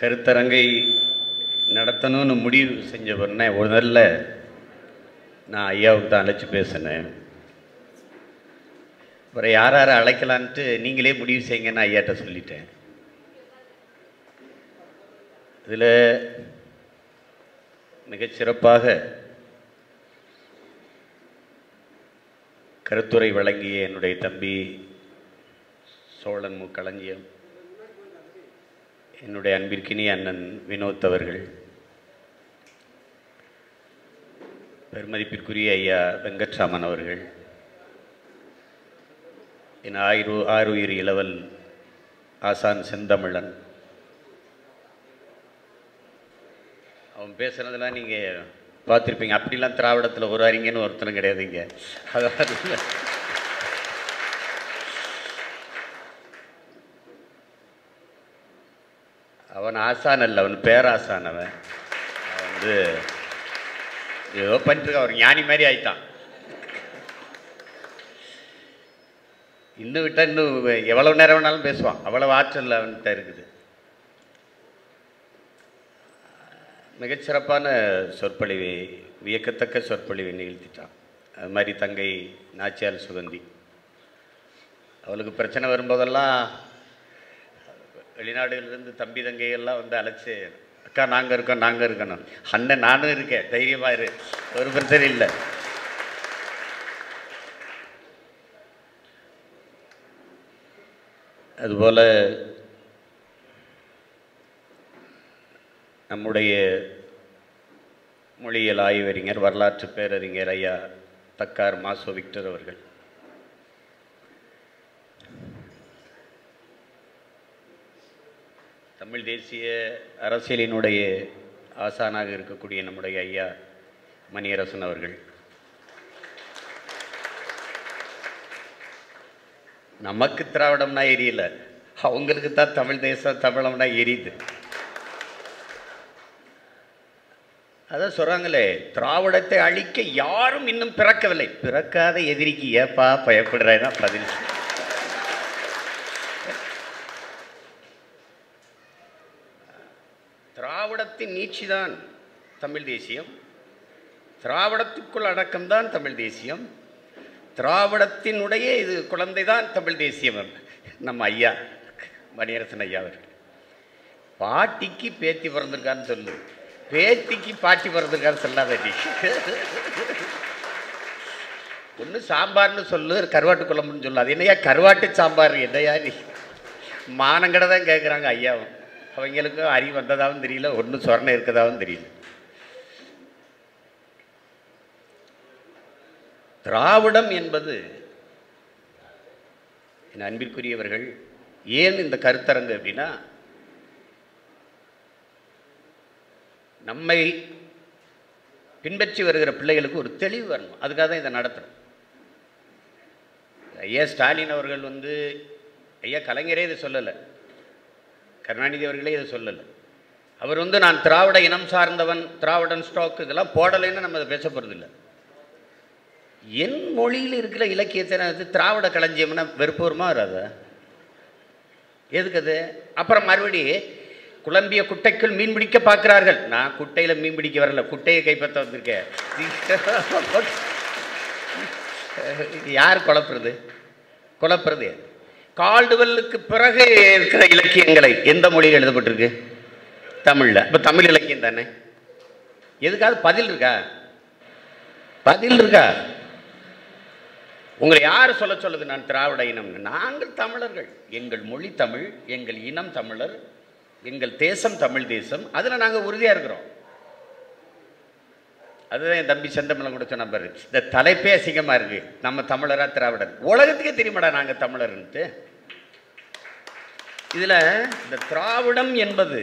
கருத்தரங்கை நடத்தணும்னு முடிவு செஞ்ச உடனே ஒரு நாளில் நான் ஐயாவுக்கு தான் அழைச்சி பேசினேன். அப்புறம் யார் யாரை அழைக்கலான்ட்டு நீங்களே முடிவு செய்யுங்கன்னு ஐயாட்ட சொல்லிட்டேன். இதில் மிகச்சிறப்பாக கருத்துரை வழங்கிய என்னுடைய தம்பி சோழன் மு. களஞ்சியம். என்னுடைய அன்பிற்கினிய அண்ணன் வினோத் அவர்கள். பெருமதிப்பிற்குரிய ஐயா வெங்கட்ராமன் அவர்கள். என் ஆயிரு ஆறுயிர் இளவல் ஆசான் செந்தமிழன். அவன் பேசுனதெல்லாம் நீங்கள் பார்த்துருப்பீங்க. அப்படிலாம் திராவிடத்தில் ஒரு அறிஞன்னு ஒருத்தனும் கிடையாதுங்க. அதாவது அவன் ஆசான் அல்ல அவன் பேராசான் அவன். அவன் வந்து ஏதோ பண்ணிட்டு அவர் ஞானி மாதிரி ஆயிட்டான். இன்னும் விட்டால் இன்னும் எவ்வளவு நேரம் வேணாலும் பேசுவான். அவ்வளோ ஆற்றல் அவன்கிட்ட இருக்குது. மிகச்சிறப்பான சொற்பொழிவை வியக்கத்தக்க சொற்பொழிவை நிகழ்த்திட்டான். அது மாதிரி தங்கை நாச்சியால் சுகந்தி. அவளுக்கு பிரச்சனை வரும்போதெல்லாம் வெளிநாடுகளிலிருந்து தம்பி தங்கையெல்லாம் வந்து அழைச்சி அக்கா நாங்கள் இருக்கோம் நாங்கள் இருக்கணும். அண்ணன் நானும் இருக்கேன். தைரியமாக இரு. ஒரு பிரச்சனை இல்லை. அதுபோல் நம்முடைய மொழியியல் ஆய்வறிஞர் வரலாற்று பேரறிஞர் ஐயா தக்கார் மாசோ விக்டர் அவர்கள் தமிழ் தேசிய அரசியலினுடைய ஆசானாக இருக்கக்கூடிய நம்முடைய ஐயா மணியரசன் அவர்கள். நமக்கு திராவிடம்னா எரியல. அவங்களுக்கு தான் தமிழ் தேசம் தமிழம்னா எரியுது. அதான் சொல்கிறாங்களே திராவிடத்தை அழிக்க யாரும் இன்னும் பிறக்கவில்லை. பிறக்காத எதிரிக்கு ஏப்பா தான் பதில் சொல்லு. திராவிடத்தின் நீட்சிதான். தமிழ் தேசியம். திராவிடத்துக்குள் அடக்கம்தான் தமிழ் தேசியம். திராவிடத்தினுடைய இது குழந்தைதான் தமிழ் தேசியம் நம்ம ஐயா மணியரசன் ஐயா அவர்கள். பாட்டிக்கு பேத்தி பிறந்திருக்கான்னு சொல்லு. பேத்திக்கு பாட்டி பிறந்திருக்கான்னு சொல்லாத நீ. ஒன்று சாம்பார்னு சொல்லு கருவாட்டு குழம்புன்னு சொல்லு. அது என்னையா? கருவாட்டு சாம்பார் என்னையா நீ? மானங்கடை தான் கேட்குறாங்க ஐயாவும். அவங்களுக்கும் அறிவு வந்ததாகவும் தெரியல ஒன்றும் சொரணை இருக்கதாகவும் தெரியல. திராவிடம் என்பது என் அன்பிற்குரியவர்கள் ஏன் இந்த கருத்தரங்கு அப்படின்னா நம்மை பின்பற்றி வருகிற பிள்ளைகளுக்கு ஒரு தெளிவு வரணும். அதுக்காக தான் இதை நடத்துகிறோம் ஐயா ஸ்டாலின் அவர்கள் வந்து ஐயா கலைஞரே இதை சொல்லலை. கருணாநிதி அவர்களே இதை சொல்லலை. அவர் வந்து நான் திராவிட இனம் சார்ந்தவன் திராவிடன் ஸ்டாக் இதெல்லாம் போடலைன்னு நம்ம அதை பேச போகிறதில்ல என் மொழியில் இருக்கிற இலக்கியத்தை அது வந்து திராவிட களஞ்சியம்னா வெறுப்பூர்மா வராது? எதுக்கு அது? அப்புறம் மறுபடி குழம்பிய குட்டைக்குள் மீன் பிடிக்க பார்க்கிறார்கள். நான் குட்டையில் மீன் பிடிக்க வரல. குட்டையை கைப்பற்ற வந்திருக்கேன். யார் குழப்புறது? குழப்புறது கால்டுவெல்லுக்கு பிறகு இருக்கிற இலக்கியங்களை எந்த மொழியில் எழுதப்பட்டிருக்கு? தமிழில். இப்போ தமிழ் இலக்கியம் தானே? எதுக்காவது பதில் இருக்கா? பதில் இருக்கா? உங்களை யார் சொல்ல சொல்லுது நான் திராவிட இனம்? நாங்கள் தமிழர்கள். எங்கள் மொழி தமிழ் எங்கள் இனம் தமிழர் எங்கள் தேசம் தமிழ் தேசம். அதில் நாங்கள் உறுதியாக இருக்கிறோம். அதுதான் என் தம்பி செந்தமிழன் கூட சொன்ன பாரு இந்த தலைப்பே அசிங்கமாக இருக்குது நம்ம தமிழராக திராவிடர் உலகத்துக்கே தெரியுமாடா நாங்கள் தமிழர்ன்ட்டு? இதில் இந்த திராவிடம் என்பது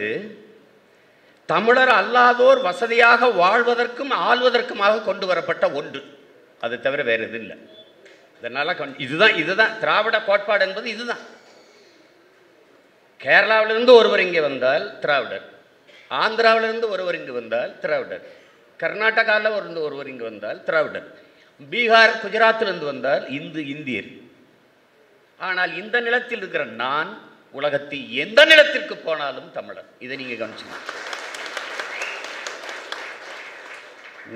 தமிழர் அல்லாதோர் வசதியாக வாழ்வதற்கும் ஆள்வதற்குமாக கொண்டு வரப்பட்ட ஒன்று. அது தவிர வேறு எதுவும் இல்லை. இதனால் கொண்டு இதுதான் இதுதான் திராவிட கோட்பாடு என்பது இதுதான். கேரளாவிலிருந்து ஒருவர் இங்கே வந்தால் திராவிடர். ஆந்திராவிலிருந்து ஒருவர் இங்கு வந்தால் திராவிடர். கர்நாடகாவில் இருந்து ஒருவர் இங்கு வந்தால் திராவிடர். பீகார் குஜராத்திலிருந்து வந்தால் இந்து இந்தியர். ஆனால் இந்த நிலத்தில் இருக்கிற நான் உலகத்தில் எந்த நிலத்திற்கு போனாலும் தமிழர். இதை நீங்க கவனிச்சுங்க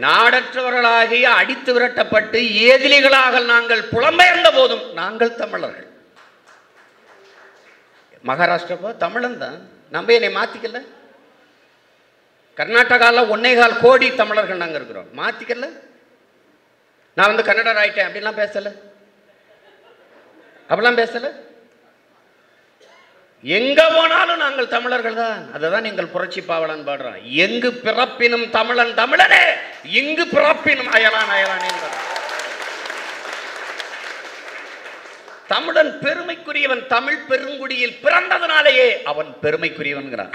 நாடற்றவர்களாகிய அடித்து விரட்டப்பட்டு ஏதிலிகளாக நாங்கள் புலம்பெயர்ந்த போதும் நாங்கள் தமிழர்கள். மகாராஷ்டிரப்போ தமிழன் தான். நம்ம என்னை மாத்திக்கல? கர்நாடகாவில் ஒன்னே கால் கோடி தமிழர்கள் நாங்கள் இருக்கிறோம். மாத்திக்கல? நான் வந்து கன்னடர் ஆயிட்டேன். அப்படிலாம் பேசல? அப்படிலாம் பேசலை? எங்க போனாலும் நாங்கள் தமிழர்கள் தான். அதுதான் எங்கள் புரட்சி பாவலன் பாடுறோம் எங்கு பிறப்பினும் தமிழன் தமிழனே இங்கு பிறப்பினும் அயலான் அயலானே தமிழன் பெருமைக்குரியவன் தமிழ் பெருங்குடியில் பிறந்ததுனாலேயே அவன் பெருமைக்குரியவன்கிறான்.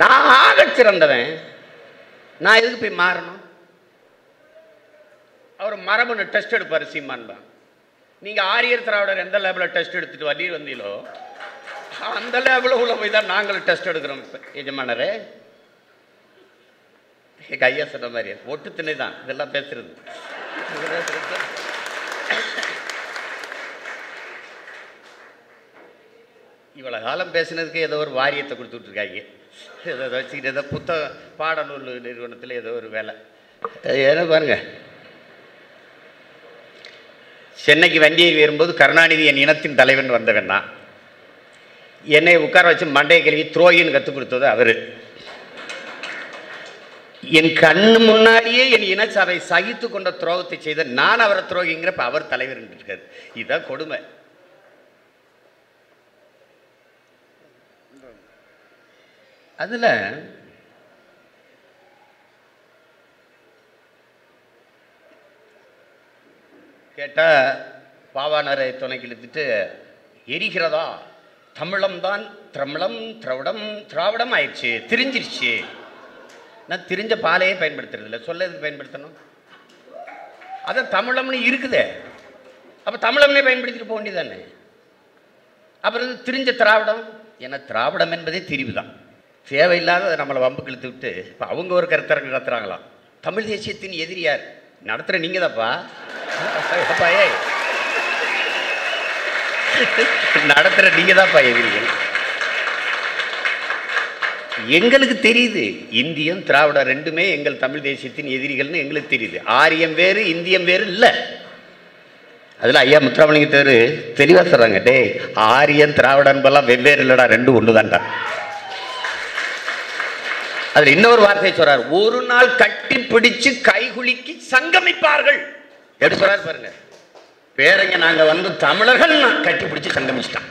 நான் ஆக சிறந்தவன். நான் எதுக்கு போய் மாறணும்? அவர் மரபணு டெஸ்ட் எடுப்பார் சீமான் தான். நீங்க ஆரியர் திராவிடர் எந்த லேபில் டெஸ்ட் எடுத்துட்டு வண்டி வந்தீங்களோ? அந்த லேபில் உள்ள போய் தான் நாங்களும் டெஸ்ட் எடுக்கிறோம் இப்போ எஜமானரே. எங்கள் ஐயா சொன்ன மாதிரி ஒட்டு திணை தான் இதெல்லாம் பேசுறது. இவ்வளோ காலம் பேசினதுக்கு ஏதோ ஒரு வாரியத்தை கொடுத்துட்ருக்காங்க ஏதோ ஏதோ வச்சுக்கிட்டு ஏதோ புத்தக பாடநூல் நிறுவனத்தில் ஏதோ ஒரு வேலை. ஏன்னா பாருங்க. சென்னைக்கு வண்டியில் வரும்போது கருணாநிதி என் இனத்தின் தலைவன் வந்தவன் தான் என்னை உட்கார வச்சு மண்டையை கழுவி துரோகின்னு கற்றுக் கொடுத்தது அவர். என் கண்ணு முன்னாடியே என் இனச்சாவை சகித்து கொண்ட துரோகத்தை செய்த நான் அவரை துரோகிங்கிறப்ப அவர் தலைவர் இருக்கார் இதுதான் கொடுமை. அதுல கேட்டா பாவானரை துணைக்கு இழுத்துட்டு எரிகிறதா? தமிழம் தான் திரமிழம் திராவிடம் திராவிடம் ஆயிடுச்சு திரிஞ்சிருச்சு. நான் திரிஞ்ச பாலையே பயன்படுத்துறது இல்லை சொல்ல எதுக்கு பயன்படுத்தணும்? அதான் தமிழம்னு இருக்குதே. அப்போ தமிழம்னே பயன்படுத்திட்டு போக வேண்டியதானே அப்புறம் திரிஞ்ச திராவிடம் ஏன்னா திராவிடம் என்பதே திரிவு தான் தேவையில்லாத நம்மளை வம்புக்கு இழுத்து விட்டு இப்போ அவங்க ஒரு கருத்தரங்கு நடத்துகிறாங்களாம் தமிழ் தேசியத்தின் எதிரியார் நடத்துகிற நீங்கள் தான்ப்பா ஏய் நடத்துகிற நீங்கள் தான்ப்பா எதிரிகள். எங்களுக்கு தெரியுது இந்தியம் திராவிடம் ரெண்டுமே எங்கள் தமிழ் தேசியத்தின் எதிரிகள்னு எங்களுக்கு தெரியுது. ஆரியம் வேறு இந்தியம் வேறு இல்லை. அதில் ஐயா முத்துராமலிங்க தேர் தெளிவாக சொல்கிறாங்க டேய் ஆரியன் திராவிடன்பெல்லாம் வெவ்வேறு இல்லைடா ரெண்டும் ஒன்று தான்டா அதில் இன்னொரு வார்த்தை சொல்றார் ஒரு நாள் கட்டி பிடிச்சு கைகுலுக்கி சங்கமிப்பார்கள். எப்படி சொல்கிறார் பாருங்க. பேரங்க நாங்க வந்து தமிழர்கள் கட்டி பிடிச்சு சங்கமிச்சிட்டான்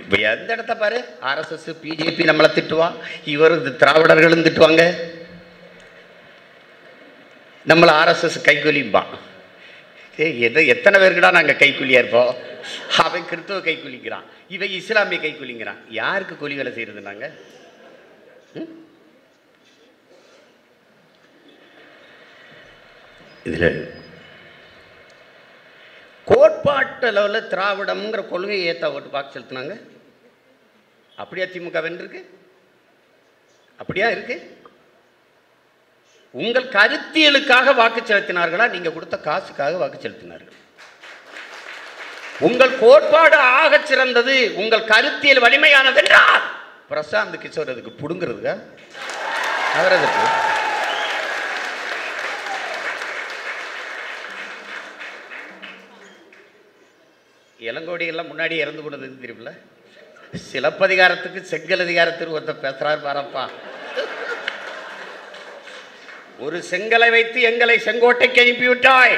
இப்ப எந்த இடத்த பாரு? ஆர்எஸ்எஸ் பிஜேபி நம்மளை திட்டுவா? இவர் திராவிடர்களும் திட்டுவாங்க. நம்மளை ஆர்எஸ்எஸ் கைக்கூலிம்பான் ஏ எது எத்தனை பேருக்குடா நாங்கள் கைக்கூலியாக இருப்போம் அவன் கிறிஸ்துவ கைக்கூலிக்கிறான் இவன் இஸ்லாமிய கைக்கூலிங்கிறான். யாருக்கு கூலி வேலை செய்கிறது நாங்கள் இதில் கோட்பாட்டு அளவில் திராவிடம்ங்கிற கொள்கையை ஏற்ற ஓட்டு வாக்கு செலுத்தினாங்க. அப்படியா திமுக வென்றிருக்கு? அப்படியா இருக்கு? உங்கள் கருத்தியலுக்காக வாக்கு செலுத்தினார்களா? நீங்கள் கொடுத்த காசுக்காக வாக்கு செலுத்தினார்கள். உங்கள் கோட்பாடு ஆகச் சிறந்தது உங்கள் கருத்தியல் வலிமையானது என்றால் பிரசாந்த் கிஷோர் அதுக்கு புடுங்கிறதுக்கா? அவர் இளங்கோடியெல்லாம் இளங்கோடி எல்லாம் முன்னாடி இறந்து போனது தெரியுமில்ல? சிலப்பதிகாரத்துக்கு செங்கல் அதிகாரத்துக்கு ஒருத்தர் பேசுறாரு பாரப்பா. ஒரு செங்கலை வைத்து எங்களை செங்கோட்டைக்கு அனுப்பி விட்டாய்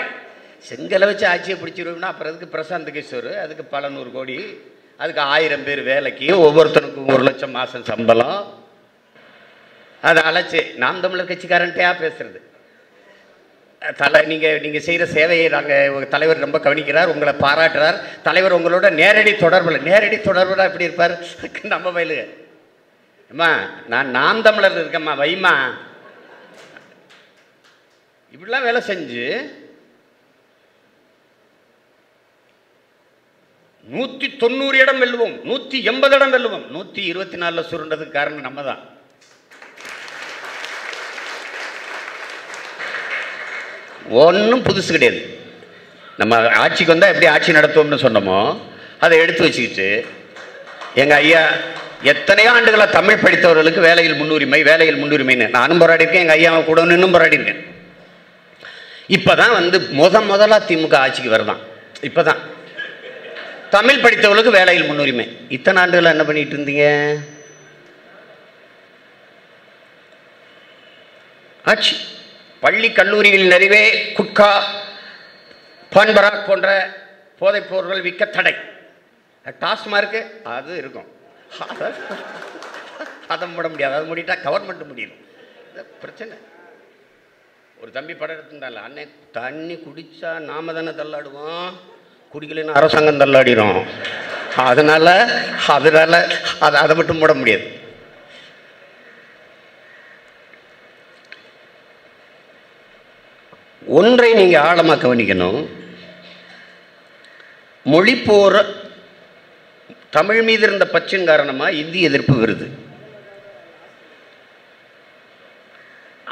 செங்கலை வச்சு ஆட்சியை பிடிச்சிருவோம்னா அப்புறம் அதுக்கு பிரசாந்த் கிஷோர் அதுக்கு பல நூறு கோடி அதுக்கு ஆயிரம் பேர் வேலைக்கு ஒவ்வொருத்தனுக்கும் ஒரு லட்சம் மாதம் சம்பளம். அதை அழைச்சி நாம் தமிழர் கட்சிக்காரன்ட்டையா பேசுறது. தலை நீங்கள் நீங்கள் செய்கிற சேவையை நாங்கள் உங்கள் தலைவர் ரொம்ப கவனிக்கிறார் உங்களை பாராட்டுறார். தலைவர் உங்களோட நேரடி தொடர்பில் நேரடி தொடர்பில் எப்படி இருப்பார்? நம்ம வயலு அம்மா நான் நாம் தமிழர் இருக்கேம்மா வைமா இப்படிலாம் வேலை செஞ்சு நூற்றி தொண்ணூறு இடம் வெல்லுவோம் நூற்றி எண்பது இடம் வெல்லுவோம். நூற்றி இருபத்தி நாலில் சுருண்டதுக்கு காரணம் நம்ம தான் ஒன்றும் புதுசு கிடையாது. நம்ம ஆட்சிக்கு வந்தால் எப்படி ஆட்சி நடத்துவோம்னு சொன்னோமோ அதை எடுத்து வச்சுக்கிட்டு எங்கள் ஐயா எத்தனையோ ஆண்டுகளாக தமிழ் படித்தவர்களுக்கு வேலையில் முன்னுரிமை வேலையில் முன்னுரிமைன்னு. நானும் போராடிருக்கேன் எங்கள் ஐயாவை கூட இன்னும் இப்போ தான் வந்து முத முதலா திமுக ஆட்சிக்கு வருதான். இப்பதான். தமிழ் படித்தவர்களுக்கு வேலையில் முன்னுரிமை. இத்தனை ஆண்டுகளாக என்ன பண்ணிட்டு இருந்தீங்க? ஆட்சி. பள்ளி கல்லூரிகளில் நிறைவே குட்கா பான்பராக் போன்ற போதைப் பொருட்கள் விற்க தடை. டாஸ்மார்க்கு அது இருக்கும். அதை- அதை மூட முடியாது. அதை மூடிட்டா கவர்மெண்ட் முடியும். இது பிரச்சனை. ஒரு தம்பி படம் எடுத்திருந்தால அன்னைக்கு தண்ணி குடிச்சா நாம தானே தள்ளாடுவோம். குடிக்கலன்னு அரசாங்கம் தள்ளாடிடும் அதனால அதனால அதை அதை மட்டும் மூட முடியாது. ஒன்றை நீங்கள் ஆழமாக கவனிக்கணும் மொழி தமிழ் மீது இருந்த பச்சின் காரணமாக இந்தி எதிர்ப்பு வருது.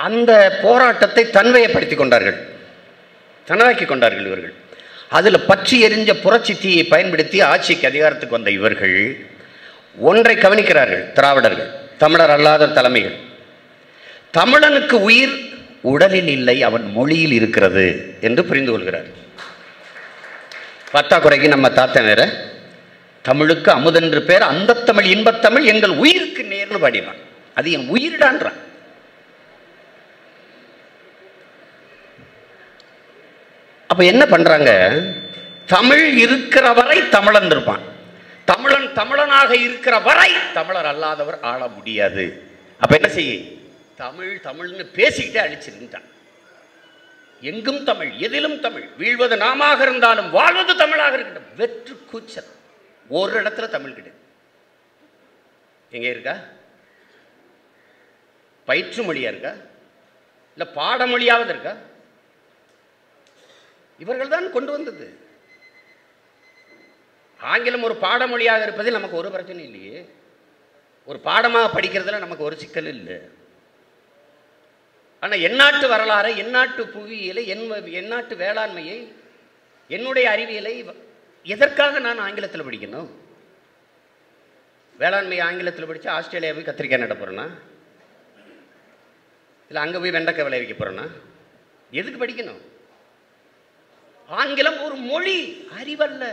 அந்த போராட்டத்தை தன்மையப்படுத்தி கொண்டார்கள். தனவாக்கி கொண்டார்கள் இவர்கள். அதில் பற்றி எரிஞ்ச புரட்சி தீயை பயன்படுத்தி ஆட்சிக்கு அதிகாரத்துக்கு வந்த இவர்கள் ஒன்றை கவனிக்கிறார்கள் திராவிடர்கள் தமிழர் அல்லாத தலைமைகள். தமிழனுக்கு உயிர் உடலில் இல்லை அவன் மொழியில் இருக்கிறது என்று புரிந்து கொள்கிறார். பத்தாக்குறைக்கு நம்ம தாத்தன் வேற தமிழுக்கு அமுதென்று பேர் அந்த தமிழ் இன்பத்தமிழ் எங்கள் உயிருக்கு நேர்னு பாடினான் அது என் உயிரிடான்றான். அப்ப என்ன பண்றாங்க? தமிழ் இருக்கிற வரை தமிழன் இருப்பான். தமிழன் தமிழனாக இருக்கிற வரை தமிழர் அல்லாதவர் ஆள முடியாது. அப்ப என்ன செய்ய? தமிழ் தமிழ்னு பேசிக்கிட்டே அழிச்சிருந்தான் எங்கும் தமிழ் எதிலும் தமிழ் வீழ்வது நாமாக இருந்தாலும் வாழ்வது தமிழாக இருக்கட்டும். வெற்று கூச்சல். ஒரு இடத்துல தமிழ் கிடையாது எங்கே இருக்கா? பயிற்று மொழியா இருக்கா? இல்லை பாடமொழியாவது இருக்கா? இவர்கள் தான் கொண்டு வந்தது. ஆங்கிலம் ஒரு பாடமொழியாக இருப்பதில் நமக்கு ஒரு பிரச்சனை இல்லையே. ஒரு பாடமாக படிக்கிறதுல நமக்கு ஒரு சிக்கல் இல்லை. ஆனால் எந்நாட்டு வரலாறை எந்நாட்டு புவியியலை என் எந்நாட்டு வேளாண்மையை என்னுடைய அறிவியலை எதற்காக நான் ஆங்கிலத்தில் படிக்கணும்? வேளாண்மை ஆங்கிலத்தில் படித்து ஆஸ்திரேலியா போய் கத்திரிக்காய் நட போகிறேன்னா இல்லை அங்கே போய் வெண்டைக்காய் விளைவிக்க போகிறேன்னா எதுக்கு படிக்கணும்? ஆங்கிலம் ஒரு மொழி அறிவல்ல.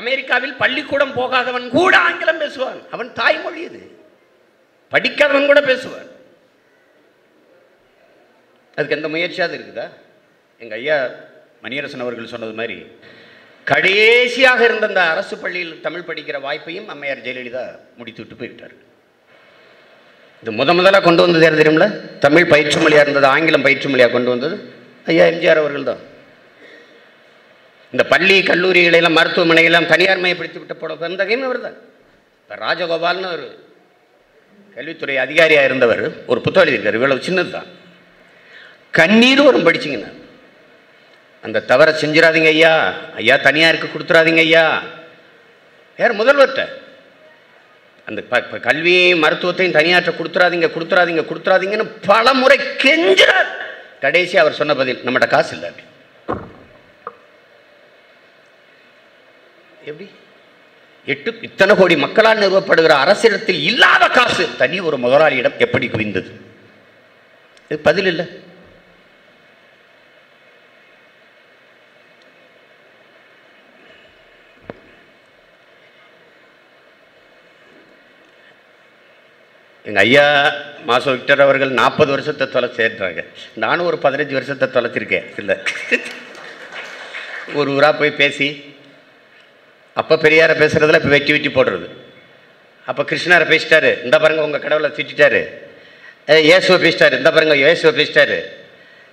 அமெரிக்காவில் பள்ளிக்கூடம் போகாதவன் கூட ஆங்கிலம் பேசுவான். அவன் தாய்மொழி இது படிக்காதவன் கூட பேசுவான். அதுக்கு எந்த முயற்சியாவது இருக்குதா? எங்கள் ஐயா மணியரசன் அவர்கள் சொன்னது மாதிரி கடைசியாக இருந்த அந்த அரசு பள்ளியில் தமிழ் படிக்கிற வாய்ப்பையும் அம்மையார் ஜெயலலிதா முடித்து விட்டு போயிட்டார் இது முத முதலாக கொண்டு வந்தது யார் தெரியுமில தமிழ் பயிற்று மொழியாக இருந்தது ஆங்கிலம் பயிற்று மொழியாக கொண்டு வந்தது. ஐயா எம்ஜிஆர் அவர்கள் தான் இந்த பள்ளி கல்லூரிகளெல்லாம் மருத்துவமனையெல்லாம் தனியார் மயப்படுத்தி விட்ட போட பிறந்தகையும் அவர் தான் இப்போ ராஜகோபால்னு ஒரு கல்வித்துறை அதிகாரியாக இருந்தவர் ஒரு புத்தகம் எழுதியிருக்கார். இவ்வளவு சின்னது தான் கண்ணீர் வரும் படிச்சிங்கண்ணா அந்த தவறை செஞ்சிடாதீங்க ஐயா. ஐயா தனியாருக்கு கொடுத்துறாதீங்க ஐயா. யார் முதல்வர்கிட்ட அந்த ப- கல்வியையும் மருத்துவத்தையும் தனியாற்ற கொடுத்துறாதீங்க கொடுத்துறாதீங்க கொடுத்துறாதீங்கன்னு பல முறை கெஞ்சுறார் கடைசி அவர் சொன்ன பதில் நம்மகிட்ட காசு இல்லை எப்படி? எட்டு இத்தனை கோடி மக்களால் நிறுவப்படுகிற அரசிடத்தில் இல்லாத காசு. தனி ஒரு முதலாளியிடம் எப்படி குவிந்தது? இது பதில் இல்லை. எங்கள் ஐயா மாசோ விக்டர் அவர்கள் நாற்பது வருஷத்தை தொலைச்சேன்றாங்க நானும் ஒரு பதினஞ்சு வருஷத்தை தொலைச்சிருக்கேன் இல்லை ஒரு ஊராக போய் பேசி அப்போ பெரியாரை பேசுகிறதுல இப்போ வெட்டி வெட்டி போடுறது. அப்போ கிருஷ்ணரை பேசிட்டாரு இந்த பாருங்க உங்கள் கடவுளை திட்டாரு இயேசுவை பேசிட்டாரு இந்த பாருங்க இயேசுவை பேசிட்டாரு.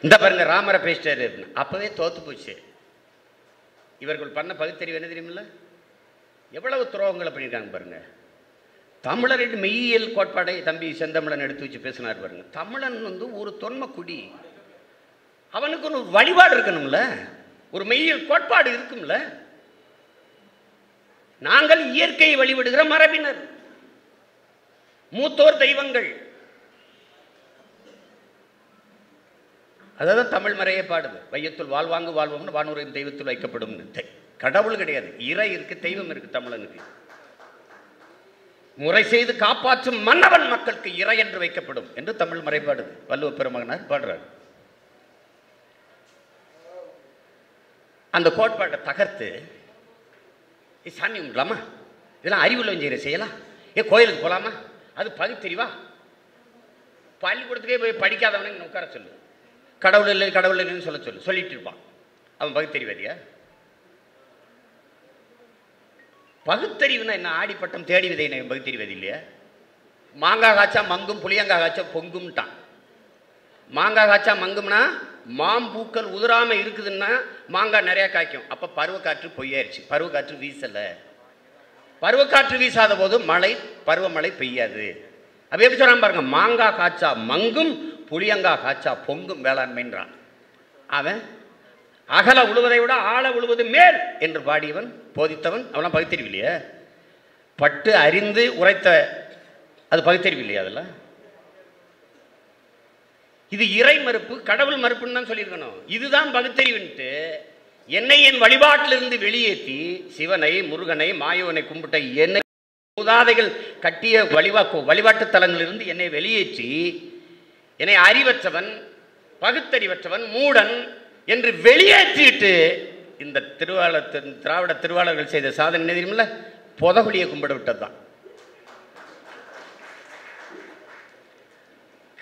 இந்த பாருங்க ராமரை பேசிட்டாரு. அப்போவே தோத்து போச்சு. இவர்கள் பண்ண பகுத்தறிவு என்ன தெரியுமில்ல? எவ்வளவு துரோகங்களை பண்ணியிருக்காங்க பாருங்கள் தமிழரின் மெய்யியல் கோட்பாடை தம்பி செந்தமிழன் எடுத்து வச்சு பேசினார் பாருங்க. தமிழன் வந்து ஒரு தொன்ம குடி அவனுக்கு ஒரு வழிபாடு இருக்கணும்ல. ஒரு மெய்யியல் கோட்பாடு இருக்கும்ல. நாங்கள் இயற்கையை வழிபடுகிற மரபினர். மூத்தோர் தெய்வங்கள். அதான் தமிழ் மறையே பாடுது. வையத்துள் வாழ்வாங்கு வாழ்வோம்னு வானூரின் தெய்வத்தில் வைக்கப்படும் கடவுள் கிடையாது. இறை இருக்கு தெய்வம் இருக்கு தமிழனுக்கு. முறை செய்து காப்பாற்றும் மன்னவன் மக்களுக்கு இறை என்று வைக்கப்படும் என்று தமிழ் மறைபாடுது வள்ளுவ பெருமகனார் பாடுறார். அந்த கோட்பாட்டை தகர்த்து சாமி கும்பிடலாமா இதெல்லாம் அறிவுள்ள செய்கிற செய்யலாம் ஏ கோயிலுக்கு போகலாமா அது பகுத்தறிவா? பள்ளிக்கூடத்துக்கே போய் படிக்காதவனுக்கு உட்கார சொல்லு. கடவுள் இல்லை கடவுள் இல்லைன்னு சொல்ல சொல்லு. சொல்லிட்டு இருப்பான். அவன் பகுத்தறிவாதியா பகுத்தறிவுனா என்ன? ஆடிப்பட்டம் தேடி விதை என்ன? பகுத்தறிவது இல்லையா மாங்காய் காய்ச்சா மங்கும் புளியங்காய் காய்ச்சா பொங்கும்ட்டான். மாங்காய் காய்ச்சா மங்கும்னா மாம்பூக்கள் உதராமல் இருக்குதுன்னா மாங்காய் நிறையா காய்க்கும். அப்போ பருவக்காற்று பொய்யாயிருச்சு. பருவக்காற்று வீசலை. பருவக்காற்று வீசாத போது மழை பருவமழை பெய்யாது. அப்போ எப்படி சொல்கிறான் பாருங்க மாங்காய் காய்ச்சா மங்கும் புளியங்காய் காய்ச்சா பொங்கும் வேளாண்மைன்றான். அவன் அகல உழுவதை விட ஆழ உழுவது மேல் என்று பாடியவன் போதித்தவன் அவெல்லாம் பகுத்தறிவில்லையா? பட்டு அறிந்து உரைத்த அது பகுத்தறிவு இல்லையா அதெல்லாம்? இது இறை மறுப்பு கடவுள் மறுப்புன்னு தான் சொல்லியிருக்கணும். இதுதான் பகுத்தறிவுன்ட்டு என்னை என் வழிபாட்டிலிருந்து வெளியேற்றி சிவனை முருகனை மாயவனை கும்பிட்ட என்னை மூதாதைகள் கட்டிய வழிபா வழிபாட்டு தலங்களிலிருந்து என்னை வெளியேற்றி என்னை அறிவற்றவன் பகுத்தறிவற்றவன் மூடன் என்று வெளியேற்றிட்டு இந்த திருவாளத்தின் திராவிட திருவாளர்கள் செய்த சாதனை என்ன தெரியுமில்ல? புதகுழியை கும்பிட விட்டதுதான்.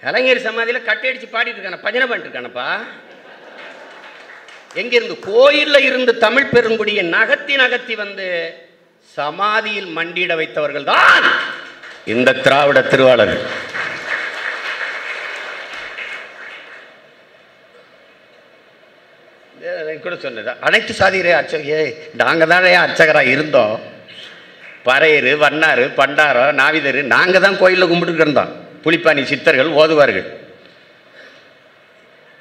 கலைஞர் சமாதியில் கட்டடிச்சு பாடிட்டு இருக்கான பஜனை பண்ணிட்டு இருக்கானப்பா. எங்க இருந்து இருந்து தமிழ் பெருங்குடியை நகர்த்தி நகர்த்தி வந்து சமாதியில் மண்டியிட வைத்தவர்கள் தான் இந்த திராவிட திருவாளர்கள் எனக்கு கூட சொன்னது அனைத்து சாதியரே அர்ச்சகையே நாங்கள் தானே அர்ச்சகராக இருந்தோம். பறையர் வண்ணார் பண்டாரம் நாவிதர் நாங்கள் தான் கோயிலில் கும்பிட்டு இருந்தோம் புலிப்பாணி சித்தர்கள் ஓதுவார்கள்.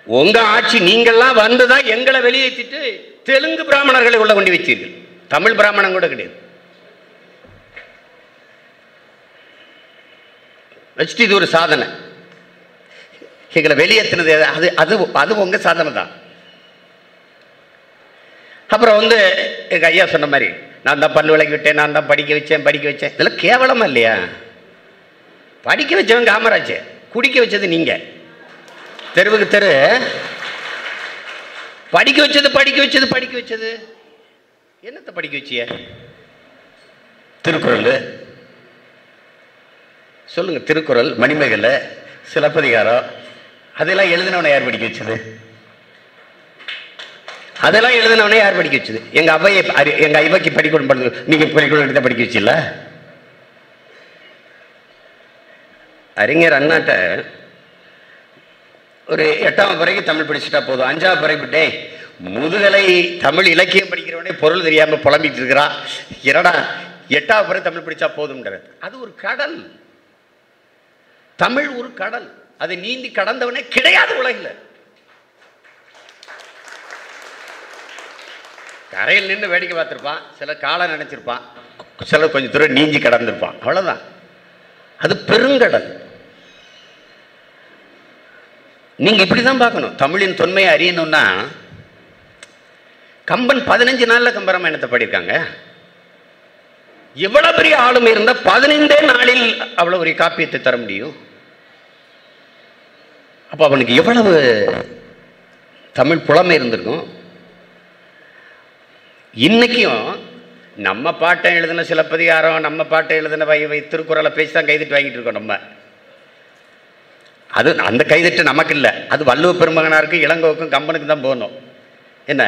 உங்க ஆட்சி நீங்கள்லாம் வந்துதான் எங்களை வெளியேற்றிட்டு தெலுங்கு பிராமணர்களை உள்ள கொண்டு வச்சீர்கள் தமிழ் பிராமணன் கூட கிடையாது. வச்சுட்டு இது ஒரு சாதனை. எங்களை வெளியேற்றினது அது அது அது உங்க சாதனை தான் அப்புறம் வந்து எங்கள் ஐயா சொன்ன மாதிரி நான் தான் பல் விளக்கி விட்டேன் நான் தான் படிக்க வச்சேன் படிக்க வச்சேன். இதெல்லாம் கேவலமா இல்லையா? படிக்க வச்சவன் காமராஜ் குடிக்க வச்சது நீங்கள் தெருவுக்கு தெரு. படிக்க வச்சது படிக்க வச்சது படிக்க வச்சது. என்னத்தை படிக்க வச்சிய? திருக்குறள். சொல்லுங்கள் திருக்குறள் மணிமேகலை சிலப்பதிகாரம். அதெல்லாம் எழுதினவனை யார் படிக்க வச்சது? அதெல்லாம் எழுதினவனே யார் படிக்க வச்சது? எங்கள் அவையை அறி- எங்கள் ஐவைக்கு படிக்கணும் படுது. நீங்கள் படிக்கணும் எடுத்த படிக்க வச்சில்ல? அறிஞர் அண்ணாட்ட ஒரு எட்டாம் வரைக்கும் தமிழ் படிச்சுட்டா போதும். அஞ்சாவது வரைக்கும் டேய் முதுகலை தமிழ் இலக்கியம் படிக்கிறவனே பொருள் தெரியாமல் புலம்பிட்டு இருக்கிறான் என்னடா எட்டாவது பிறகு தமிழ் படித்தா போதும்ன்றது. அது ஒரு கடல். தமிழ் ஒரு கடல். அதை நீந்தி கடந்தவனே கிடையாது உலகில். கரையில் நின்று வேடிக்கை பார்த்துருப்பான் சில காலம் நினச்சிருப்பான் சில கொஞ்சம் தூரம் நீஞ்சி கடந்திருப்பான். அவ்வளோதான் அது பெருங்கடல். இப்படி தான் பார்க்கணும். தமிழின் தொன்மையை அறியணும்னா கம்பன் பதினஞ்சு நாளில் கம்பராமாயணத்தை படியிருக்காங்க. எவ்வளோ பெரிய ஆளுமை இருந்தால் பதினைந்தே நாளில் அவ்வளோ பெரிய காப்பியத்தை தர முடியும். அப்போ அவனுக்கு எவ்வளவு தமிழ் புலமை இருந்திருக்கும். இன்னைக்கும் நம்ம பாட்டை எழுதின சிலப்பதிகாரம் நம்ம பாட்டை எழுதின வை வை திருக்குறளை பேசி தான் கைதிட்டு வாங்கிட்டு இருக்கோம் நம்ம. அது அந்த கைதிட்டு நமக்கு இல்லை. அது வள்ளுவ பெருமகனாருக்கும் இளங்கோவுக்கும் கம்பனுக்கு தான் போகணும். என்ன?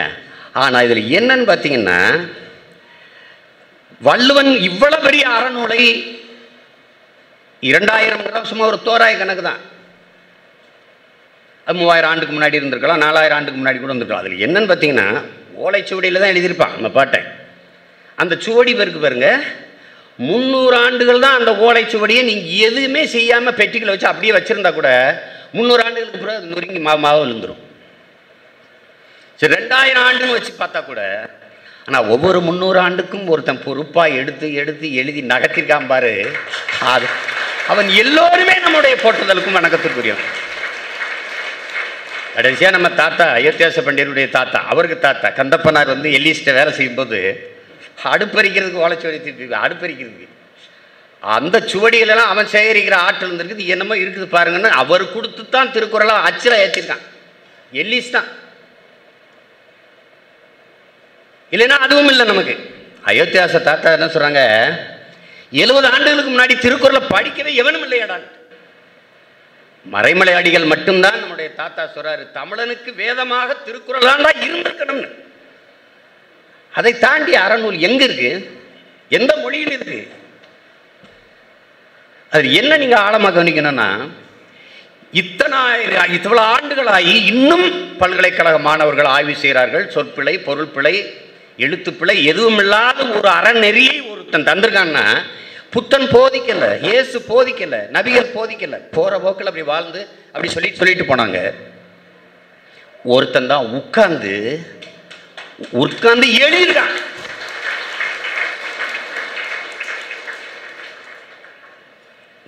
ஆனால் இதில் என்னன்னு பார்த்தீங்கன்னா வள்ளுவன் இவ்வளவு பெரிய அறநூலை இரண்டாயிரம் வருஷமாக ஒரு தோராய கணக்கு தான். அது மூவாயிரம் ஆண்டுக்கு முன்னாடி இருந்திருக்கலாம் நாலாயிரம் ஆண்டுக்கு முன்னாடி கூட இருந்திருக்கலாம். அதில் என்னன்னு பார்த்தீங்கன்னா ஓலைச்சுவடியில் தான் எழுதியிருப்பான் அந்த பாட்டை. அந்த சுவடி பேருக்கு பாருங்க. முந்நூறு ஆண்டுகள் தான் அந்த ஓலைச்சுவடியை நீங்கள் எதுவுமே செய்யாமல் பெட்டிகளை வச்சு அப்படியே வச்சுருந்தா கூட முந்நூறு ஆண்டுகளுக்கு பிறகு அது நொறுங்கி மா மாவு விழுந்துரும். சரி ரெண்டாயிரம் ஆண்டுன்னு வச்சு பார்த்தா கூட ஆனால் ஒவ்வொரு முந்நூறு ஆண்டுக்கும் ஒருத்தன் பொறுப்பாக எடுத்து எடுத்து எழுதி நகர்த்திருக்கான் பாரு. அது அவன் எல்லோருமே நம்முடைய போற்றுதலுக்கும் வணக்கத்திற்குரியவன் கடைசியாக நம்ம தாத்தா அயோத்தியாச பண்டியருடைய தாத்தா அவருக்கு தாத்தா கந்தப்பனார் வந்து எல்லிஸ்ட்டை வேலை செய்யும்போது அடுப்பறிக்கிறதுக்கு ஓலைச்சுவடி திருப்பி அடுப்பறிக்கிறதுக்கு. அந்த சுவடிகளெல்லாம் அவன் சேகரிக்கிற ஆற்றல் இருந்திருக்குது என்னமோ இருக்குது பாருங்கன்னு அவர் கொடுத்து தான் திருக்குறளாக அச்சில் ஏற்றிருக்கான் எல்லிஸ் தான். இல்லைன்னா அதுவும் இல்லை நமக்கு. அயோத்தியாச தாத்தா என்ன சொல்கிறாங்க எழுபது ஆண்டுகளுக்கு முன்னாடி திருக்குறளை படிக்கவே எவனும் இல்லையாடான்னு. மறைமலை அடிகள் மட்டும்தான் நம்முடைய தாத்தா சொல்றாரு தமிழனுக்கு வேதமாக திருக்குறளாண்டா இருந்திருக்கணும்னு. அதை தாண்டி அறநூல் எங்க இருக்கு? எந்த மொழியில் இருக்கு? அது என்ன நீங்க ஆழமாக கவனிக்கணும்னா இத்தனை இவ்வளவு ஆண்டுகளாகி இன்னும் பல்கலைக்கழக மாணவர்கள் ஆய்வு செய்கிறார்கள். சொற்பிழை பொருள்பிழை எழுத்துப்பிழை எதுவும் இல்லாத ஒரு அறநெறியை ஒருத்தன் தந்திருக்கான்னா புத்தன் போதிக்கல இயேசு போதிக்கல நபிகள் போதிக்கல. போற போக்கில் அப்படி வாழ்ந்து அப்படி சொல்லி சொல்லிட்டு போனாங்க. ஒருத்தன் தான் உட்கார்ந்து உட்கார்ந்து எழுதிருக்கான்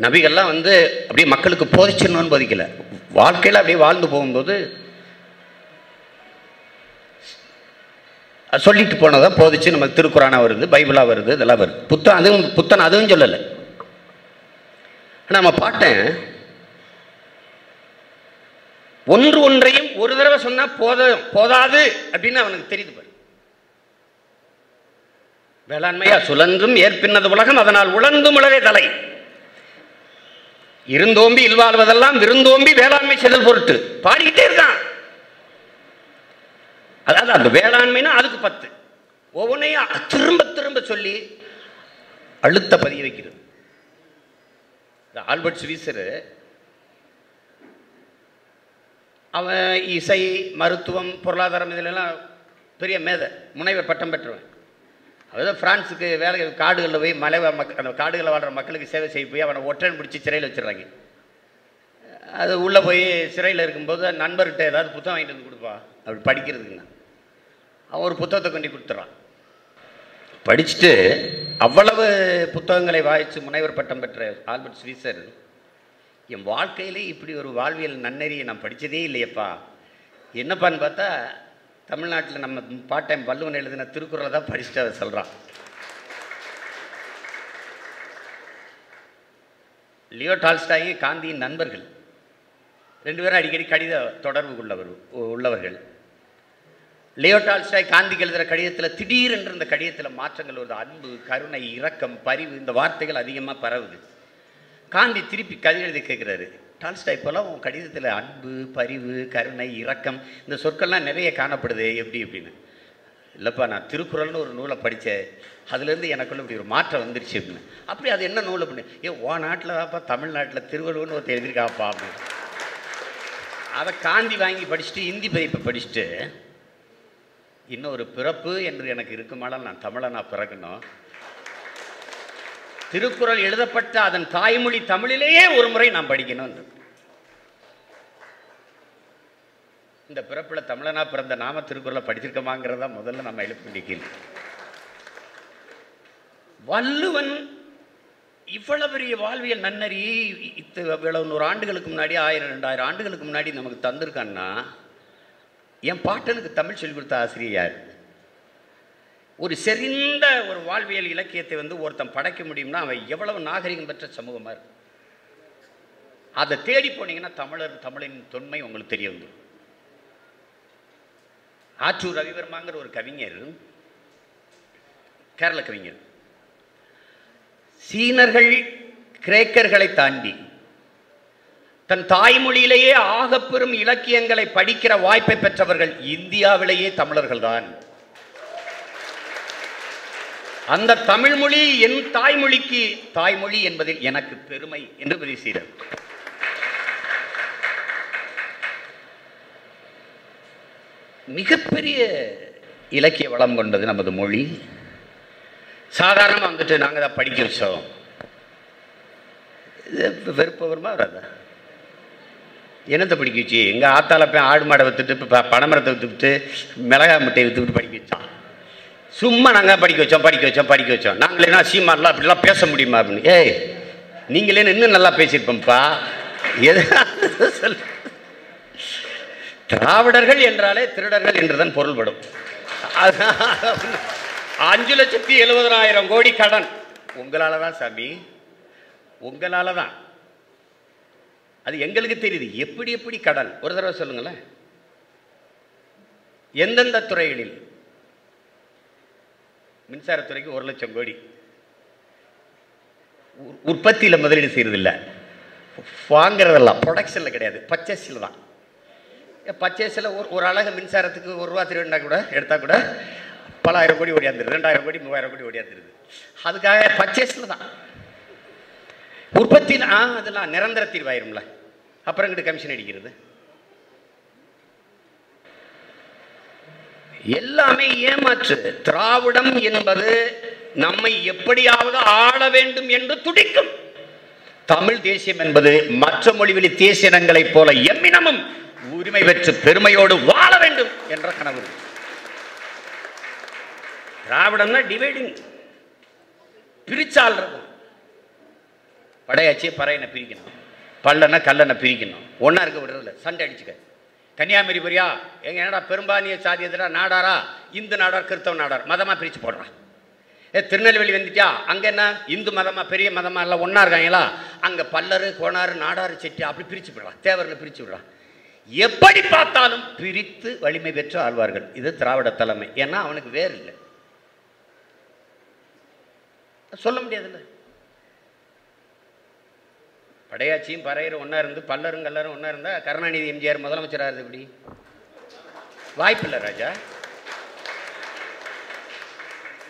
நபிகள்லாம் வந்து அப்படியே மக்களுக்கு போதிச்சிடணும்னு போதிக்கல. வாழ்க்கையில் அப்படியே வாழ்ந்து போகும்போது சொல்லிட்டு போனதை போதிச்சு நமக்கு திருக்குறானா வருது பைபிளாக வருது இதெல்லாம் வருது. புத்தன் அதுவும் புத்தன் அதுவும் சொல்லலை. நம்ம பாட்டேன் ஒன்று ஒன்றையும் ஒரு தடவை சொன்னா போத போதாது அப்படின்னு அவனுக்கு தெரியுது பாரு. வேளாண்மையா சுழன்றும் ஏற்பின்னது உலகம் அதனால் உழந்தும் உலகே தலை. இருந்தோம்பி இல்வாழ்வதெல்லாம் விருந்தோம்பி வேளாண்மை செதல் பொருட்டு. பாடிக்கிட்டே இருக்கான். அதாவது அந்த வேளாண்மைனா அதுக்கு பத்து. ஒவ்வொன்றையும் திரும்ப திரும்ப சொல்லி அழுத்த பதிய வைக்கிறது. இந்த ஆல்பர்ட் ஸ்வீசரு அவன் இசை மருத்துவம் பொருளாதாரம் இதிலெல்லாம் பெரிய மேதை முனைவர் பட்டம் பெற்றவன். அதாவது ஃப்ரான்ஸுக்கு வேலை காடுகளில் போய் மலை மக் அந்த காடுகளில் வாழ்கிற மக்களுக்கு சேவை செய்ய போய் அவனை ஒற்றன் பிடிச்சி சிறையில் வச்சிடுறாங்க. அது உள்ளே போய் சிறையில் இருக்கும்போது நண்பர்கிட்ட ஏதாவது புத்தகம் வாங்கிட்டு வந்து கொடுப்பா. அப்படி படிக்கிறதுங்கண்ணா அவன் ஒரு புத்தகத்தை கொண்டு கொடுத்துட்றான் படிச்சுட்டு அவ்வளவு புத்தகங்களை வாய்ச்சி முனைவர் பட்டம் பெற்ற ஆல்பர்ட் ஸ்வீசர் என் வாழ்க்கையிலே இப்படி ஒரு வாழ்வியல் நன்னெறியை நான் படித்ததே இல்லையப்பா. என்னப்பான்னு பார்த்தா தமிழ்நாட்டில் நம்ம பார்ட் டைம் வல்லுவன் எழுதின திருக்குறளை தான் படிச்சுட்டு அதை சொல்கிறான் லியோ டால்ஸ்டாயும் காந்தியின் நண்பர்கள். ரெண்டு பேரும் அடிக்கடி கடித தொடர்பு உள்ளவர் உள்ளவர்கள். லியோ டால்ஸ்டாய் காந்திக்கு எழுதுகிற கடிதத்தில் திடீரென்று இந்த கடிதத்தில் மாற்றங்கள் வருது. அன்பு கருணை இரக்கம் பரிவு இந்த வார்த்தைகள் அதிகமாக பரவுது. காந்தி திருப்பி கதை எழுதி கேட்குறாரு டால்ஸ்டாய் இப்போலாம் உன் கடிதத்தில் அன்பு பரிவு கருணை இரக்கம் இந்த சொற்கள்லாம் நிறைய காணப்படுது எப்படி அப்படின்னு இல்லைப்பா நான் திருக்குறள்னு ஒரு நூலை படித்தேன் அதுலேருந்து எனக்குள்ள இப்படி ஒரு மாற்றம் வந்துருச்சு அப்படின்னு. அப்படி அது என்ன நூல் அப்படின்னு? ஏ ஓ நாட்டில் தான்ப்பா தமிழ்நாட்டில் திருவள்ளுவர்னு ஒருத்தர் எழுதியிருக்காப்பா அப்படின்னு. அதை காந்தி வாங்கி படிச்சுட்டு இந்தி பதிப்பை படிச்சுட்டு இன்னொரு பிறப்பு என்று எனக்கு இருக்குமானால் நான் தமிழனா பிறக்கணும். திருக்குறள் எழுதப்பட்ட அதன் தாய்மொழி தமிழிலேயே ஒரு முறை நான் படிக்கணும். இந்த பிறப்பில் தமிழனா பிறந்த நாம திருக்குறளை படிச்சிருக்கமாங்கிறதா முதல்ல நம்ம எழுப்ப வேண்டிய வள்ளுவன் இவ்வளவு பெரிய வாழ்வியல் நன்னறி இத்த இவ்வளவு நூறு ஆண்டுகளுக்கு முன்னாடி ஆயிரம் ரெண்டாயிரம் ஆண்டுகளுக்கு முன்னாடி நமக்கு தந்திருக்கான்னா என் பாட்டனுக்கு தமிழ் சொல்லிக் கொடுத்த ஆசிரியர் யார்? ஒரு செறிந்த ஒரு வாழ்வியல் இலக்கியத்தை வந்து ஒருத்தன் படைக்க முடியும்னா அவன் எவ்வளவு நாகரிகம் பெற்ற சமூகமாக இருக்கும் அதை தேடி போனீங்கன்னா தமிழர் தமிழின் தொன்மை உங்களுக்கு தெரிய வந்துடும் ஆற்றூர் ரவிவர்மாங்கிற ஒரு கவிஞர் கேரள கவிஞர் சீனர்கள் கிரேக்கர்களை தாண்டி தன் தாய்மொழியிலேயே ஆகப்பெரும் இலக்கியங்களை படிக்கிற வாய்ப்பை பெற்றவர்கள் இந்தியாவிலேயே தமிழர்கள் தான் அந்த தமிழ்மொழி என் தாய்மொழிக்கு தாய்மொழி என்பதில் எனக்கு பெருமை என்று பேசுகிறார் மிகப்பெரிய இலக்கிய வளம் கொண்டது நமது மொழி. சாதாரணமாக வந்துட்டு நாங்கள் தான் படிக்க வச்சோம். இது வெறுப்பு வராதா? என்னத்தை படிக்க வச்சு? எங்கள் ஆத்தால போய் ஆடு மாடை விற்றுட்டு இப்போ பனைமரத்தை விற்றுவிட்டு மிளகா முட்டையை விற்றுவிட்டு படிக்க வச்சோம் சும்மா நாங்கள் படிக்க வச்சோம் படிக்க வச்சோம் படிக்க வச்சோம். நாங்களேனா சீமாரெலாம் அப்படிலாம் பேச முடியுமா அப்படின்னு? ஏய் நீங்களே இன்னும் நல்லா பேசியிருப்போம்ப்பா? எது? சொல் திராவிடர்கள் என்றாலே திருடர்கள் என்றுதான் பொருள்படும். அஞ்சு லட்சத்தி எழுபதனாயிரம் கோடி கடன். உங்களால தான் சாமி. உங்களால தான் அது எங்களுக்கு தெரியுது. எப்படி எப்படி கடன் ஒரு தடவை சொல்லுங்களேன். எந்தெந்த துறைகளில்? மின்சாரத்துறைக்கு ஒரு லட்சம் கோடி. உ- முதலீடு செய்யறதில்லை. வாங்குறதெல்லாம் ப்ரொடக்ஷனில் கிடையாது. பர்ச்சேஸில் தான். பர்ச்சேஸில் ஒரு ஒரு அழகு மின்சாரத்துக்கு ஒரு ரூபா திருவிழா கூட எடுத்தால் கூட பலாயிரம் கோடி ஓடியாந்துருது. ரெண்டாயிரம் கோடி மூவாயிரம் கோடி ஓடியாந்துருது. அதுக்காக பர்ச்சேஸில் தான். உற்பத்தியில் ஆ அதெல்லாம் நிரந்தர தீர்வாயிரும்ல. அப்புறம் இங்கிட்டு கமிஷன் அடிக்கிறது. எல்லாமே ஏமாற்று. திராவிடம் என்பது நம்மை எப்படியாவது ஆள வேண்டும் என்று துடிக்கும். தமிழ் தேசியம் என்பது மற்ற மொழிவெளி தேசிய இனங்களைப் போல எம்மினமும் உரிமை பெற்று பெருமையோடு வாழ வேண்டும் என்ற கனவு. திராவிடம்னா டிவைடிங் பிரிச்சால் இருக்கும் படையாச்சி பறையனை பிரிக்கணும். பல்லனை கல்லனை பிரிக்கணும். ஒன்றா இருக்க விடுறதில்ல. சண்டை அடிச்சுக்க. கன்னியாகுமரி பொரியா எங்க என்னடா பெரும்பான்மைய சாதி எதிரா நாடாரா? இந்து நாடார் கிறிஸ்தவ நாடார். மதமாக பிரித்து போடுறான் ஏ திருநெல்வேலி வந்துட்டியா? அங்கே என்ன? இந்து மதமா பெரிய மதமா எல்லாம் ஒன்றா இருக்காங்களா? அங்கே பல்லரு கோணாறு நாடாறு செட்டி அப்படி பிரித்து விடுறான் தேவரில் பிரித்து விடுறான் எப்படி பார்த்தாலும் பிரித்து வலிமை பெற்று ஆழ்வார்கள். இது திராவிட தலைமை. ஏன்னா அவனுக்கு வேறு இல்லை. சொல்ல முடியாதுல்ல. படையாச்சியும் பறையரும் ஒன்றா இருந்து பல்லரும் கல்லரும் ஒன்றா இருந்தால் கருணாநிதி எம்ஜிஆர் முதலமைச்சராக எப்படி? வாய்ப்பில்லை ராஜா.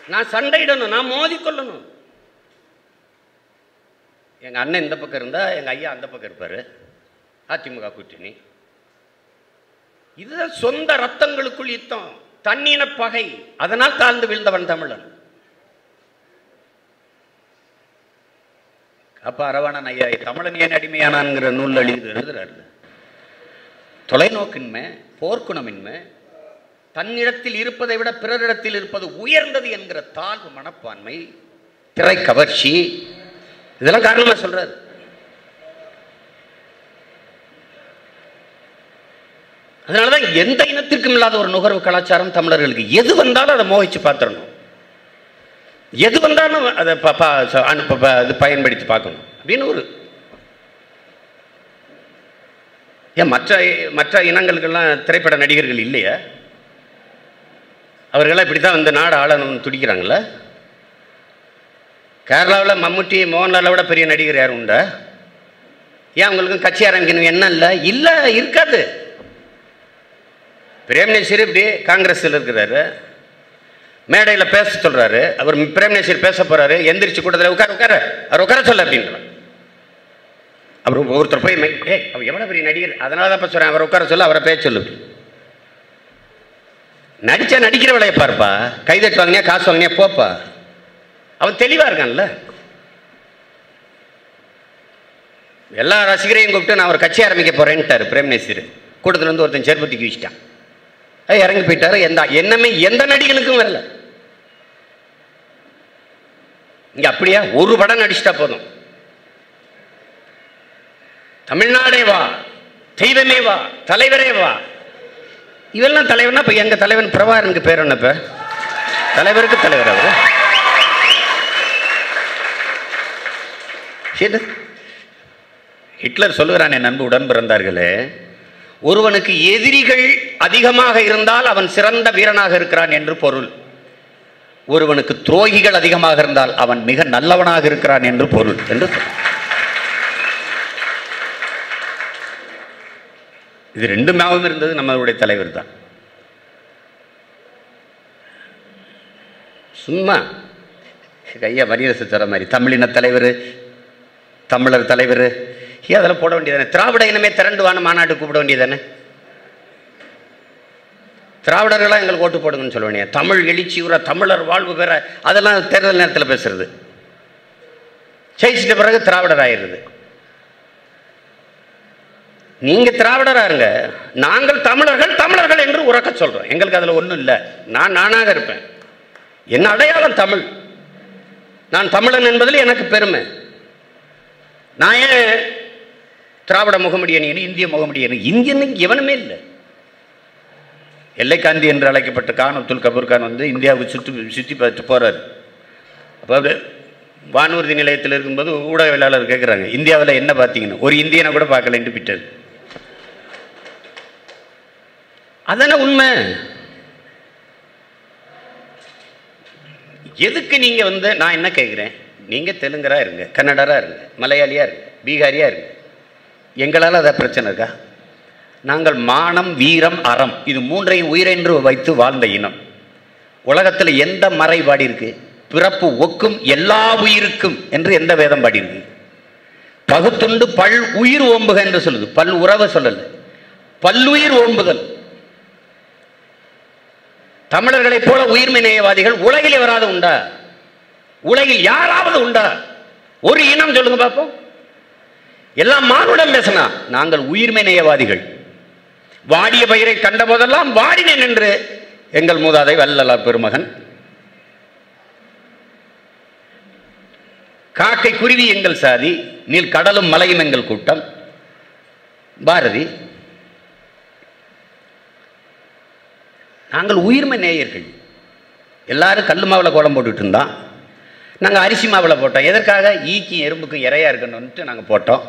நான் சண்டையிடணும் நான் மோதிக்கொள்ளணும். எங்கள் அண்ணன் இந்த பக்கம் இருந்தால் எங்கள் ஐயா அந்த பக்கம் இருப்பார். அதிமுக கூட்டணி. இதுதான் சொந்த ரத்தங்களுக்குள் யுத்தம். தன்னின பகை. அதனால் தாழ்ந்து வீழ்ந்தவன் தமிழன். அப்ப அரவாணன் ஐயா தமிழன் ஏன் அடிமையானான்ங்கிற நூல் எழுதி எழுதுறாரு. தொலைநோக்கின்மை போர்க்குணமின்மை தன்னிடத்தில் இருப்பதை விட பிறரிடத்தில் இருப்பது உயர்ந்தது என்கிற தாழ்வு மனப்பான்மை திரை கவர்ச்சி இதெல்லாம் காரணமா சொல்றாரு. அதனாலதான் எந்த இனத்திற்கும் இல்லாத ஒரு நுகர்வு கலாச்சாரம் தமிழர்களுக்கு. எது வந்தாலும் அதை மோகிச்சு பார்த்துடணும். எது வந்தாலும் அதை அனுப்ப அது பயன்படுத்தி பார்க்கணும். அப்படின்னு ஒரு ஏன் மற்ற மற்ற இனங்களுக்கெல்லாம் திரைப்பட நடிகர்கள் இல்லையா? அவர்களெல்லாம் இப்படி தான் இந்த நாடு ஆளணும்னு துடிக்கிறாங்களா கேரளாவில் மம்முட்டி மோகன்லாலை விட பெரிய நடிகர் யாரும் உண்டா? ஏன் அவங்களுக்கும் கட்சி ஆரம்பிக்கணும் என்ன இல்லை? இல்லை இருக்காது. பிரேம்நேசர் இப்படி காங்கிரஸில் இருக்கிறாரு. மேடையில் பேச சொல்றாரு. அவர் பிரேம்நேசர் பேச போறாரு. எந்திரிச்சு கூட்டத்தில் உட்கார உட்கார. அவர் உட்கார சொல்ல அப்படின்றார். அவர் ஒருத்தர் போய் ஏய் அவர் எவ்வளோ பெரிய நடிகர்? அதனால தான் சொல்கிறேன் அவரை உட்கார சொல்ல அவரை பேச சொல்லு நடிச்சா நடிக்கிற வேலையை பாருப்பா. கைதட்டு வாங்கினியா காசு வாங்கினியா போப்பா. அவன் தெளிவாக இருக்கான்ல. எல்லா ரசிகரையும் கூப்பிட்டு நான் ஒரு கட்சி ஆரம்பிக்க போறேன்ட்டாரு பிரேம்நேசர் கூட்டத்துல இருந்து ஒருத்தன் செருப்பு தூக்கி இறங்கி போயிட்டாரு. எந்த எண்ணமே எந்த நடிகனுக்கும் வரல. இங்க அப்படியா? ஒரு படம் நடிச்சிட்டா போதும். தமிழ்நாடே வா. தெய்வமே வா. தலைவரே வா. இவெல்லாம் தலைவர்னா இப்ப எங்க தலைவன் பிரபாரனுக்கு பேர் என்ன இப்ப? தலைவருக்கு தலைவர் அவர். சரி. ஹிட்லர் சொல்லுகிறான் என் அன்பு உடன் பிறந்தார்களே. ஒருவனுக்கு எதிரிகள் அதிகமாக இருந்தால் அவன் சிறந்த வீரனாக இருக்கிறான் என்று பொருள். ஒருவனுக்கு துரோகிகள் அதிகமாக இருந்தால் அவன் மிக நல்லவனாக இருக்கிறான் என்று பொருள் என்று இது ரெண்டு ரெண்டுமாவும் இருந்தது நம்மளுடைய தலைவர் தான். சும்மா ஐயா வரியரசு தர மாதிரி. தமிழின தலைவர் தமிழர் தலைவர் ஏன் அதெல்லாம் போட வேண்டியதானே திராவிட இனமே திரண்டுவான மாநாட்டு கூப்பிட வேண்டியதானே திராவிடர்களாக எங்களுக்கு ஓட்டு போடுங்கன்னு சொல்ல வேண்டிய தமிழ் எழுச்சி உற தமிழர் வாழ்வு பெற அதெல்லாம் தேர்தல் நேரத்தில் பேசுறது. ஜெயிச்சிட்ட பிறகு திராவிடர் ஆயிடுது நீங்க திராவிடராக இருங்க. நாங்கள் தமிழர்கள் தமிழர்கள் என்று உறக்க சொல்றோம். எங்களுக்கு அதுல ஒண்ணும் இல்லை. நான் நானாக இருப்பேன். என் அடையாளம் தமிழ்? நான் தமிழன் என்பதில் எனக்கு பெருமை. நான் ஏன் திராவிட முகமுடி இந்திய முகமுடி இந்தியன்னு இந்தியன் எவனுமே இல்லை. எல்லைக்காந்தி என்று அழைக்கப்பட்ட கான் அப்துல் கபூர் கான் வந்து இந்தியாவுக்கு சுற்றி சுற்றி பார்த்து போகிறார் அப்போ வானூர்தி நிலையத்தில் இருக்கும்போது ஊடகவியலாளர் கேட்குறாங்க இந்தியாவில் என்ன பார்த்தீங்கன்னு? ஒரு இந்தியனை கூட பார்க்கலன்ட்டு விட்டார் அதான உண்மை? எதுக்கு நீங்கள் வந்து நான் என்ன கேட்குறேன் நீங்கள் தெலுங்கராக இருங்க கன்னடராக இருங்க மலையாளியாக இருங்க பீகாரியாக இருங்க. எங்களால் அதை பிரச்சனை இருக்கா? நாங்கள் மானம் வீரம் அறம் இது மூன்றையும் உயிரென்று வைத்து வாழ்ந்த இனம். உலகத்தில் எந்த மறை பாடியிருக்கு பிறப்பு ஒக்கும் எல்லா உயிருக்கும் என்று எந்த வேதம் பாடியிருக்கு பகுத்துண்டு பல் உயிர் ஓம்புக என்று சொல்லுது. பல் உறவை சொல்லல. பல்லுயிர் ஓம்புதல். தமிழர்களைப் போல உயிர்மை நேயவாதிகள் உலகிலே வராத உண்டா? உலகில் யாராவது உண்டா? ஒரு இனம் சொல்லுங்க பார்ப்போம் எல்லாம் மானுடம் பேசினா நாங்கள் உயிர்மை நேயவாதிகள் வாடிய பயிரை கண்ட போதெல்லாம் வாடினேன் என்று எங்கள் மூதாதை வல்லலார் பெருமகன். காக்கை குருவி எங்கள் சாதி நீல் கடலும் மலையும் எங்கள் கூட்டம். பாரதி நாங்கள் உயிர்மை நேயர்கள். எல்லாரும் கல் மாவில் கோலம் போட்டுட்டு இருந்தான். நாங்கள் அரிசி மாவில் போட்டோம். எதற்காக? ஈக்கும் எறும்புக்கும் இறையா இருக்கணும்ன்ட்டு நாங்கள் போட்டோம்.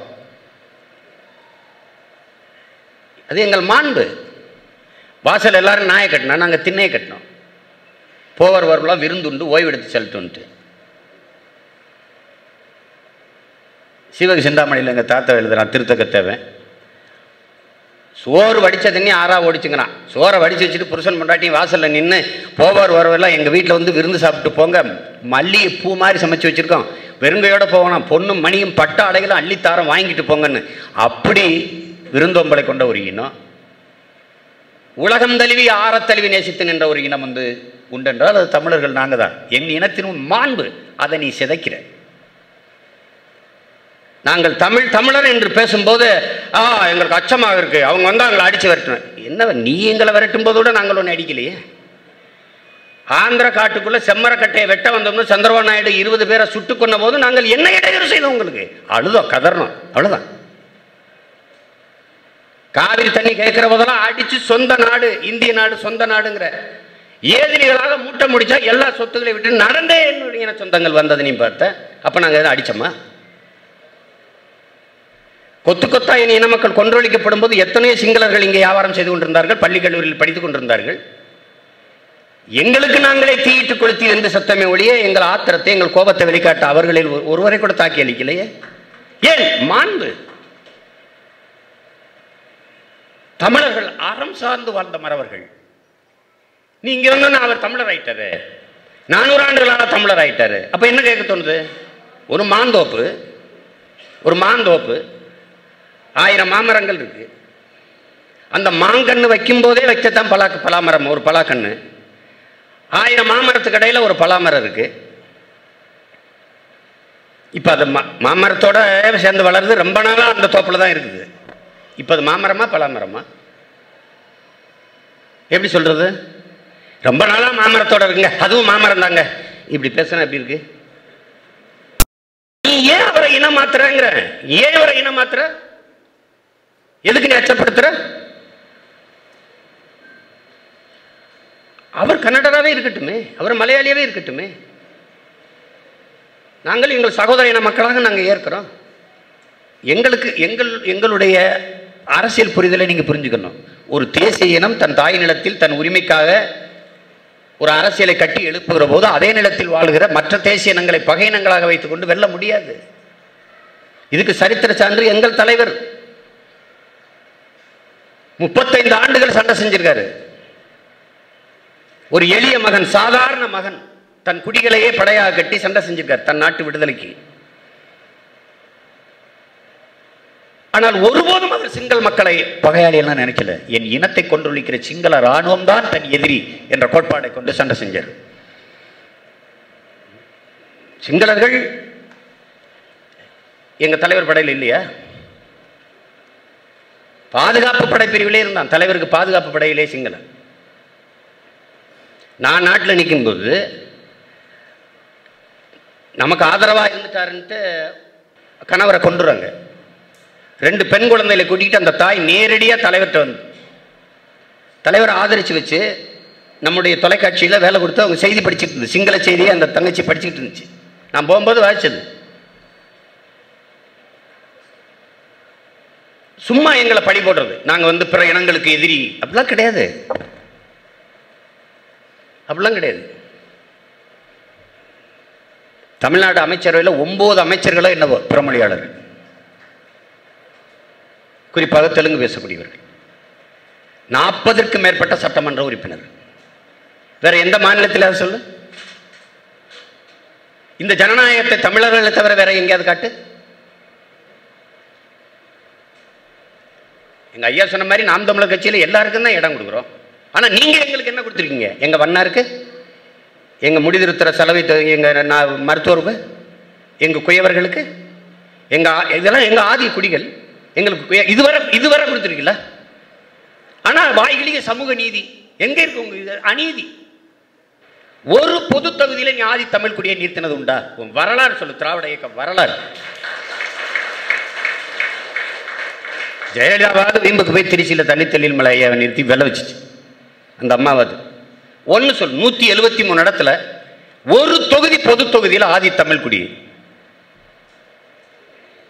அது எங்கள் மாண்பு. வாசல் எல்லாரும் நாயை கட்டினோம் நாங்கள் திண்ணையை கட்டினோம். போவர் வரலாம் விருந்துண்டு ஓய்வெடுத்து செலுத்துன்ட்டு. சிவக சிந்தாமணியில் எங்கள் தாத்தா எழுதுறான் திருத்தக்க தேவன் சோறு வடித்த தண்ணி ஆறா ஓடிச்சுங்கிறான். சோறை வடித்து வச்சுட்டு புருஷன் பொண்டாட்டியும் வாசலில் நின்று போவார் வரவெல்லாம் எங்கள் வீட்டில் வந்து விருந்து சாப்பிட்டு போங்க. மல்லிகை பூ மாதிரி சமைச்சு வச்சுருக்கோம். வெறுங்கையோடு போகணும் பொண்ணும் மணியும் பட்ட அடைகளும் அள்ளித்தாரம் வாங்கிட்டு போங்கன்னு. அப்படி விருந்தோம்பலை கொண்ட ஒரு இனம். உலகம் தழுவி ஆறத்தழுவி நேசித்து நின்ற ஒரு இனம் வந்து உண்டென்றால் அது தமிழர்கள் நாங்கள் தான் என் இனத்தின் மாண்பு அதை நீ சிதைக்கிற. நாங்கள் தமிழ் தமிழர் என்று பேசும்போது ஆ எங்களுக்கு அச்சமாக இருக்கு. அவங்க வந்து அவங்களை அடித்து விரட்டணும் என்ன நீ எங்களை விரட்டும் போதோட கூட நாங்கள் ஒன்று அடிக்கலையே? ஆந்திர காட்டுக்குள்ளே செம்மரக்கட்டையை வெட்ட வந்தோம்னு சந்திரபாபு நாயுடு இருபது பேரை சுட்டு கொண்ட போது நாங்கள் என்ன இடையூறு செய்தோம் உங்களுக்கு. அழுதோம் கதறணும் அவ்வளோதான் காவிரி தண்ணி கேட்கிற போதெல்லாம் அடிச்சு சொந்த நாடு இந்திய நாடு சொந்த நாடுங்கிற ஏதிரிகளாக மூட்டை முடிச்சா எல்லா சொத்துக்களை விட்டு நடந்தே என்னுடைய சொந்தங்கள் வந்தது நீ பார்த்த. அப்ப நாங்க எதுவும் அடிச்சோமா? கொத்து கொத்தா என் இன மக்கள் கொன்றொழிக்கப்படும் போது எத்தனையோ சிங்களர்கள் இங்கே வியாபாரம் செய்து கொண்டிருந்தார்கள் பள்ளி கல்லூரியில் படித்துக் கொண்டிருந்தார்கள். எங்களுக்கு நாங்களே தீயிட்டு கொளுத்தி எந்த சத்தமே ஒழிய எங்கள் ஆத்திரத்தை எங்கள் கோபத்தை வெளிக்காட்ட அவர்களில் ஒரு- ஒருவரை கூட தாக்கி அளிக்கலையே? ஏன்? மாண்பு. தமிழர்கள் அறம் சார்ந்து வாழ்ந்த மறவர்கள். நீ இங்க வந்து அவர் தமிழர் ஆயிட்டாரு. நானூறு ஆண்டுகளாக தமிழர் ஆயிட்டாரு. அப்ப என்ன கேட்க தோணுது? ஒரு மாந்தோப்பு ஒரு மாந்தோப்பு ஆயிரம் மாமரங்கள் இருக்கு. அந்த மாங்கன்று வைக்கும் போதே வைக்கத்தான் பலா பலாமரம் ஒரு பலாக்கன்று ஆயிரம் மாமரத்துக்கு இடையில ஒரு பலாமரம் இருக்கு. இப்போ அது மா மாமரத்தோட சேர்ந்து வளருது ரொம்ப நாளாக அந்த தோப்பில் தான் இருக்குது. இப்போ அது மாமரமா பலாமரமா? எப்படி சொல்றது? ரொம்ப நாளா மாமரத்தோட இருக்குங்க. அதுவும் மாமரம் தாங்க. இப்படி பேசினா எப்படி இருக்கு? நீ ஏன் அவரை இனம் மாத்துறங்கிற? ஏன் அவரை இனம் மாத்துற? எதுக்கு நீ அச்சப்படுத்துற? அவர் கன்னடராகவே இருக்கட்டுமே. அவர் மலையாளியாவே இருக்கட்டுமே. நாங்கள் எங்கள் சகோதர இன மக்களாக நாங்கள் ஏற்கிறோம். எங்களுக்கு எங்கள் எங்களுடைய அரசியல் புரிதலை நீங்கள் புரிஞ்சுக்கணும். ஒரு தேசிய இனம் தன் தாய் நிலத்தில் தன் உரிமைக்காக ஒரு அரசியலை கட்டி எழுப்புகிற போது அதே நிலத்தில் வாழ்கிற மற்ற தேசிய இனங்களை பகை இனங்களாக வைத்துக்கொண்டு வெல்ல முடியாது. இதுக்கு சரித்திர சான்று எங்கள் தலைவர். முப்பத்தைந்து ஆண்டுகள் சண்டை செஞ்சிருக்காரு. ஒரு எளிய மகன் சாதாரண மகன் தன் குடிகளையே படையாக கட்டி சண்டை செஞ்சிருக்கார் தன் நாட்டு விடுதலைக்கு. ஆனால் ஒருபோதும் அவர் சிங்கள மக்களை பகையாளி எல்லாம் நினைக்கல. என் இனத்தை கொண்டொழிக்கிற சிங்கள ராணுவம் தான் தன் எதிரி என்ற கோட்பாடை கொண்டு சண்டை செஞ்சார். சிங்களர்கள் எங்க தலைவர் படையில் இல்லையா? பாதுகாப்பு படை பிரிவிலே இருந்தான். தலைவருக்கு பாதுகாப்பு படையிலே சிங்களன் நான் நாட்டில் நிற்கும்போது நமக்கு ஆதரவாக இருந்துட்டாருன்ட்டு கணவரை கொண்டுறாங்க ரெண்டு பெண் குழந்தைகளை கூட்டிகிட்டு அந்த தாய் நேரடியாக தலைவர்கிட்ட வந்து தலைவரை ஆதரித்து வச்சு நம்முடைய தொலைக்காட்சியில் வேலை கொடுத்து அவங்க செய்தி படிச்சுட்டு இருந்துச்சு. சிங்கள செய்தியை அந்த தங்கச்சி படிச்சுக்கிட்டு இருந்துச்சு. நான் போகும்போது வாசிச்சது. சும்மா எங்களை பழி போடுறது. நாங்கள் வந்து பிற இனங்களுக்கு எதிரி. அப்படிலாம் கிடையாது. அப்படிலாம் கிடையாது. தமிழ்நாடு அமைச்சரவையில் ஒன்பது அமைச்சர்களோ என்னவோ பிறமொழியாளர்கள் குறிப்பாக தெலுங்கு பேசக்கூடியவர்கள். நாற்பதற்கும் மேற்பட்ட சட்டமன்ற உறுப்பினர்கள். வேற எந்த மாநிலத்தில் அதை சொல்லு? இந்த ஜனநாயகத்தை தமிழர்களை தவிர வேற எங்கேயாவது காட்டு? எங்க ஐயா சொன்ன மாதிரி நாம் தமிழர் கட்சியில் எல்லாருக்கும் தான் இடம் கொடுக்குறோம். ஆனா நீங்க எங்களுக்கு என்ன கொடுத்துருக்கீங்க? எங்க வண்ணாருக்கு? எங்க முடிதிருத்துற செலவை எங்கள் எங்க மருத்துவருக்கு எங்க குயவர்களுக்கு? எங்க ஆ- இதெல்லாம் எங்க ஆதி குடிகள். எங்களுக்கு இதுவரை இதுவரை கொடுத்துருக்கீங்களா? ஆனால் வாய்கிளிய சமூக நீதி. எங்கே இருக்கு உங்க இது? அநீதி. ஒரு பொது தொகுதியில நீ ஆதி தமிழ் குடியை நிறுத்தினது உண்டா? உன் வரலாறு சொல்லு திராவிட இயக்கம் வரலாறு. ஜெயலலிதாவாவது வீம்புக்கு போய் திருச்சியில் தண்ணி மலை மலையை நிறுத்தி வெள்ள வச்சுச்சு. அந்த அம்மாவது ஒன்று சொல் நூற்றி எழுபத்தி மூணு இடத்துல ஒரு தொகுதி பொது தொகுதியில் ஆதி தமிழ் குடி.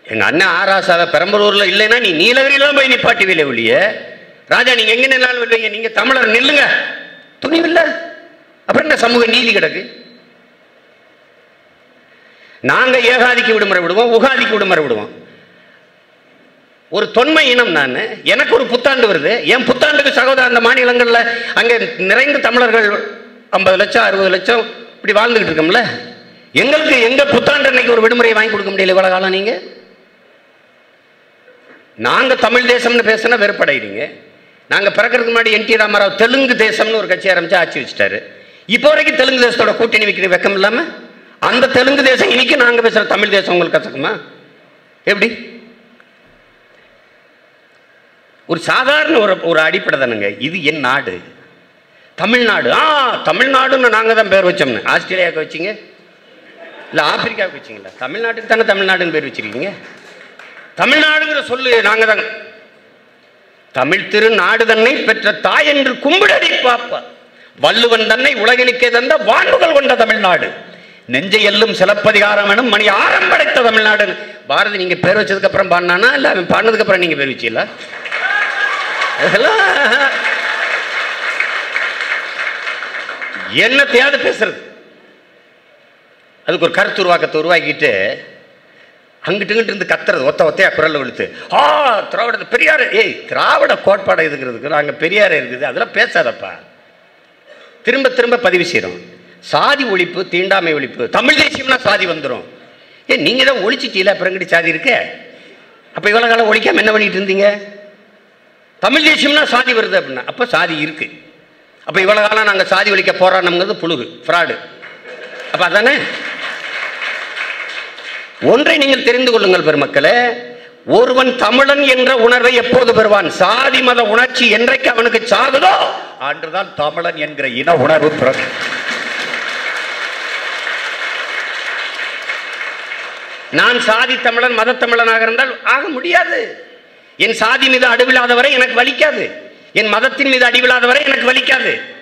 எங்க அண்ணன் ஆராசாவை பெரம்பலூர்ல இல்லைன்னா நீ நீலகிரியில போய் நிப்பாட்டுவீல ஒழிய. ராஜா நீங்க எங்க நின்னாலும் வருவீங்க நீங்க தமிழர் நில்லுங்க. துணிவில்ல. அப்புறம் என்ன சமூக நீதி கிடக்கு? நாங்க ஏகாதிக்கு விடுமுறை விடுவோம் உகாதிக்கு விடுமுறை விடுவோம். ஒரு தொன்மை இனம் நான். எனக்கு ஒரு புத்தாண்டு வருது. என் புத்தாண்டுக்கு சகோதர அந்த மாநிலங்கள்ல அங்க நிறைந்த தமிழர்கள் ஐம்பது லட்சம் அறுபது லட்சம் இப்படி வாழ்ந்துகிட்டு இருக்கோம்ல. எங்களுக்கு எங்க புத்தாண்டு அன்னைக்கு ஒரு விடுமுறையை வாங்கி கொடுக்க முடியல இவ்வளவு காலம் நீங்க? நாங்கள் தமிழ் தேசம்னு பேசினா வெறுப்படைகிறீங்க நாங்கள் பிறக்கிறதுக்கு முன்னாடி என் டி ராமராவ் தெலுங்கு தேசம்னு ஒரு கட்சி ஆரம்பித்து ஆட்சி வச்சுட்டாரு. இப்போ வரைக்கும் தெலுங்கு தேசத்தோட கூட்டணி வைக்கிற வெக்கம் இல்லாமல் அந்த தெலுங்கு தேசம் இன்னைக்கு நாங்கள் பேசுகிற தமிழ் தேசம் உங்களுக்கு கசக்குமா? எப்படி? ஒரு சாதாரண ஒரு ஒரு அடிப்படை தானுங்க இது என் நாடு. தமிழ்நாடு. ஆ தமிழ்நாடுன்னு நாங்கள் தான் பேர் வச்சோம்னு. ஆஸ்திரேலியாவுக்கு வச்சிங்க? இல்லை ஆப்பிரிக்காவுக்கு வச்சிங்களா? தமிழ்நாட்டுக்கு தானே தமிழ்நாடுன்னு பேர் வச்சிருக்கீங்க? தமிழ்நாடுங்கிற சொல்லு நாங்கள் தான் தமிழ் திரு நாடு தன்னை பெற்ற தாய் என்று கும்பிடடி பாப்பா. வள்ளுவன் தன்னை உலகினுக்கே தந்த வாழ்வுகள் கொண்ட தமிழ்நாடு. நெஞ்சை எல்லும் சிலப்பதிகாரம் எனும் மணி ஆரம் படைத்த தமிழ்நாடு பாரதி நீங்க பேர் வச்சதுக்கு அப்புறம் பாடினானா? இல்ல அவன் பாடினதுக்கு அப்புறம் நீங்க பேர் வச்சீங்களா? என்ன என்னத்தையாவது பேசுறது? அதுக்கு ஒரு கருத்து உருவாக்கத்தை உருவாக்கிட்டு அங்கிட்டுங்கிட்டு இருந்து கத்துறது ஒத்த ஒத்தையா குரல் விழுத்து. ஆ திராவிட பெரியார் ஏய் திராவிட கோட்பாடு எதுங்கிறதுக்கு? நாங்கள் பெரியார் இருக்குது அதெல்லாம் பேசாதப்பா. திரும்ப திரும்ப பதிவு செய்கிறோம் சாதி ஒழிப்பு தீண்டாமை ஒழிப்பு தமிழ் தேசியம்னா சாதி வந்துடும் ஏ நீங்கள் தான் ஒழிச்சிட்டீல அப்புறம் சாதி இருக்க? அப்போ இவ்வளோ காலம் ஒழிக்காமல் என்ன பண்ணிட்டு இருந்தீங்க? தமிழ் தேசியம்னா சாதி வருது அப்படின்னா அப்போ சாதி இருக்கு. அப்போ இவ்வளோ காலம் நாங்கள் சாதி ஒழிக்க போராடணுங்கிறது புழுகு ஃப்ராடு அப்போ அதானே? ஒன்றை நீங்கள் தெரிந்து கொள்ளுங்கள் பெருமக்களே. ஒருவன் தமிழன் என்ற உணர்வை எப்போது பெறுவான்? சாதி மத உணர்ச்சி என்றைக்கு அவனுக்கு சாகுதோ? அன்றுதான் தமிழன் என்கிற இன உணர்வு பிறக்கும் நான் சாதி தமிழன் மத தமிழனாக இருந்தால் ஆக முடியாது. என் சாதி மீது அடிவிழாத வரை எனக்கு வலிக்காது. என் மதத்தின் மீது அடிவிழாத வரை எனக்கு வலிக்காது.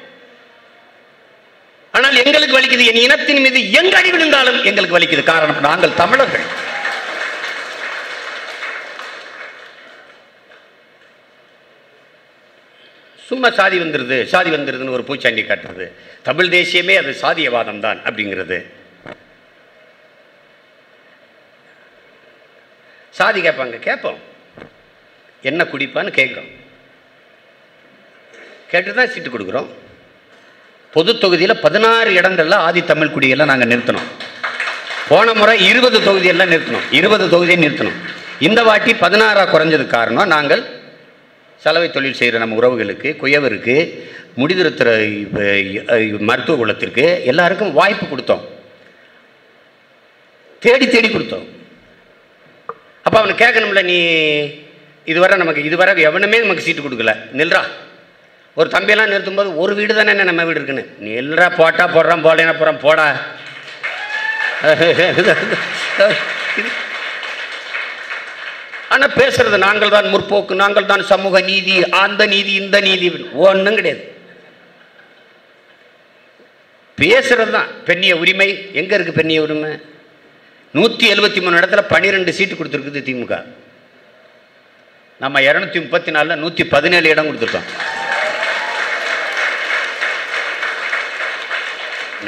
ஆனால் எங்களுக்கு வலிக்குது என் இனத்தின் மீது எங்க அடி விழுந்தாலும் எங்களுக்கு வலிக்குது. காரணம் நாங்கள் தமிழர்கள். சும்மா சாதி வந்துருது சாதி வந்துருதுன்னு ஒரு பூச்சாண்டி காட்டுறது. தமிழ் தேசியமே அது சாதியவாதம் தான் அப்படிங்கிறது. சாதி கேட்பாங்க கேட்போம். என்ன குடிப்பான்னு கேட்குறோம். கேட்டு தான் சீட்டு கொடுக்குறோம். பொது தொகுதியில் பதினாறு இடங்களில் ஆதி தமிழ் குடியெல்லாம் நாங்கள் நிறுத்தினோம். போன முறை இருபது தொகுதியெல்லாம் நிறுத்தினோம். இருபது தொகுதியை நிறுத்தினோம். இந்த வாட்டி பதினாறாக குறைஞ்சது காரணம் நாங்கள் சலவை தொழில் செய்கிற நம்ம உறவுகளுக்கு குயவருக்கு முடிதிருத்துற மருத்துவ குலத்திற்கு எல்லாருக்கும் வாய்ப்பு கொடுத்தோம். தேடி தேடி கொடுத்தோம். அப்போ அவனை கேட்கணும்ல நீ இதுவரை நமக்கு இதுவரை எவனுமே நமக்கு சீட்டு கொடுக்கல. நில்றா. ஒரு தம்பியெல்லாம் நிறுத்தும்போது ஒரு வீடு தானே நம்ம வீடு இருக்குன்னு. நில்றா போட்டா போடுறான் போடலாம் போகிறான் போடா. ஆனால் பேசுறது நாங்கள் தான் முற்போக்கு நாங்கள் தான் சமூக நீதி அந்த நீதி இந்த நீதி ஒன்றும் கிடையாது. பேசுறது தான் பெண்ணிய உரிமை. எங்க இருக்கு பெண்ணிய உரிமை? நூற்றி எழுபத்தி மூணு இடத்துல பன்னிரெண்டு சீட்டு கொடுத்துருக்குது திமுக. நம்ம இரநூத்தி முப்பத்தி நாலில் நூற்றி பதினேழு இடம் கொடுத்துருக்கோம்.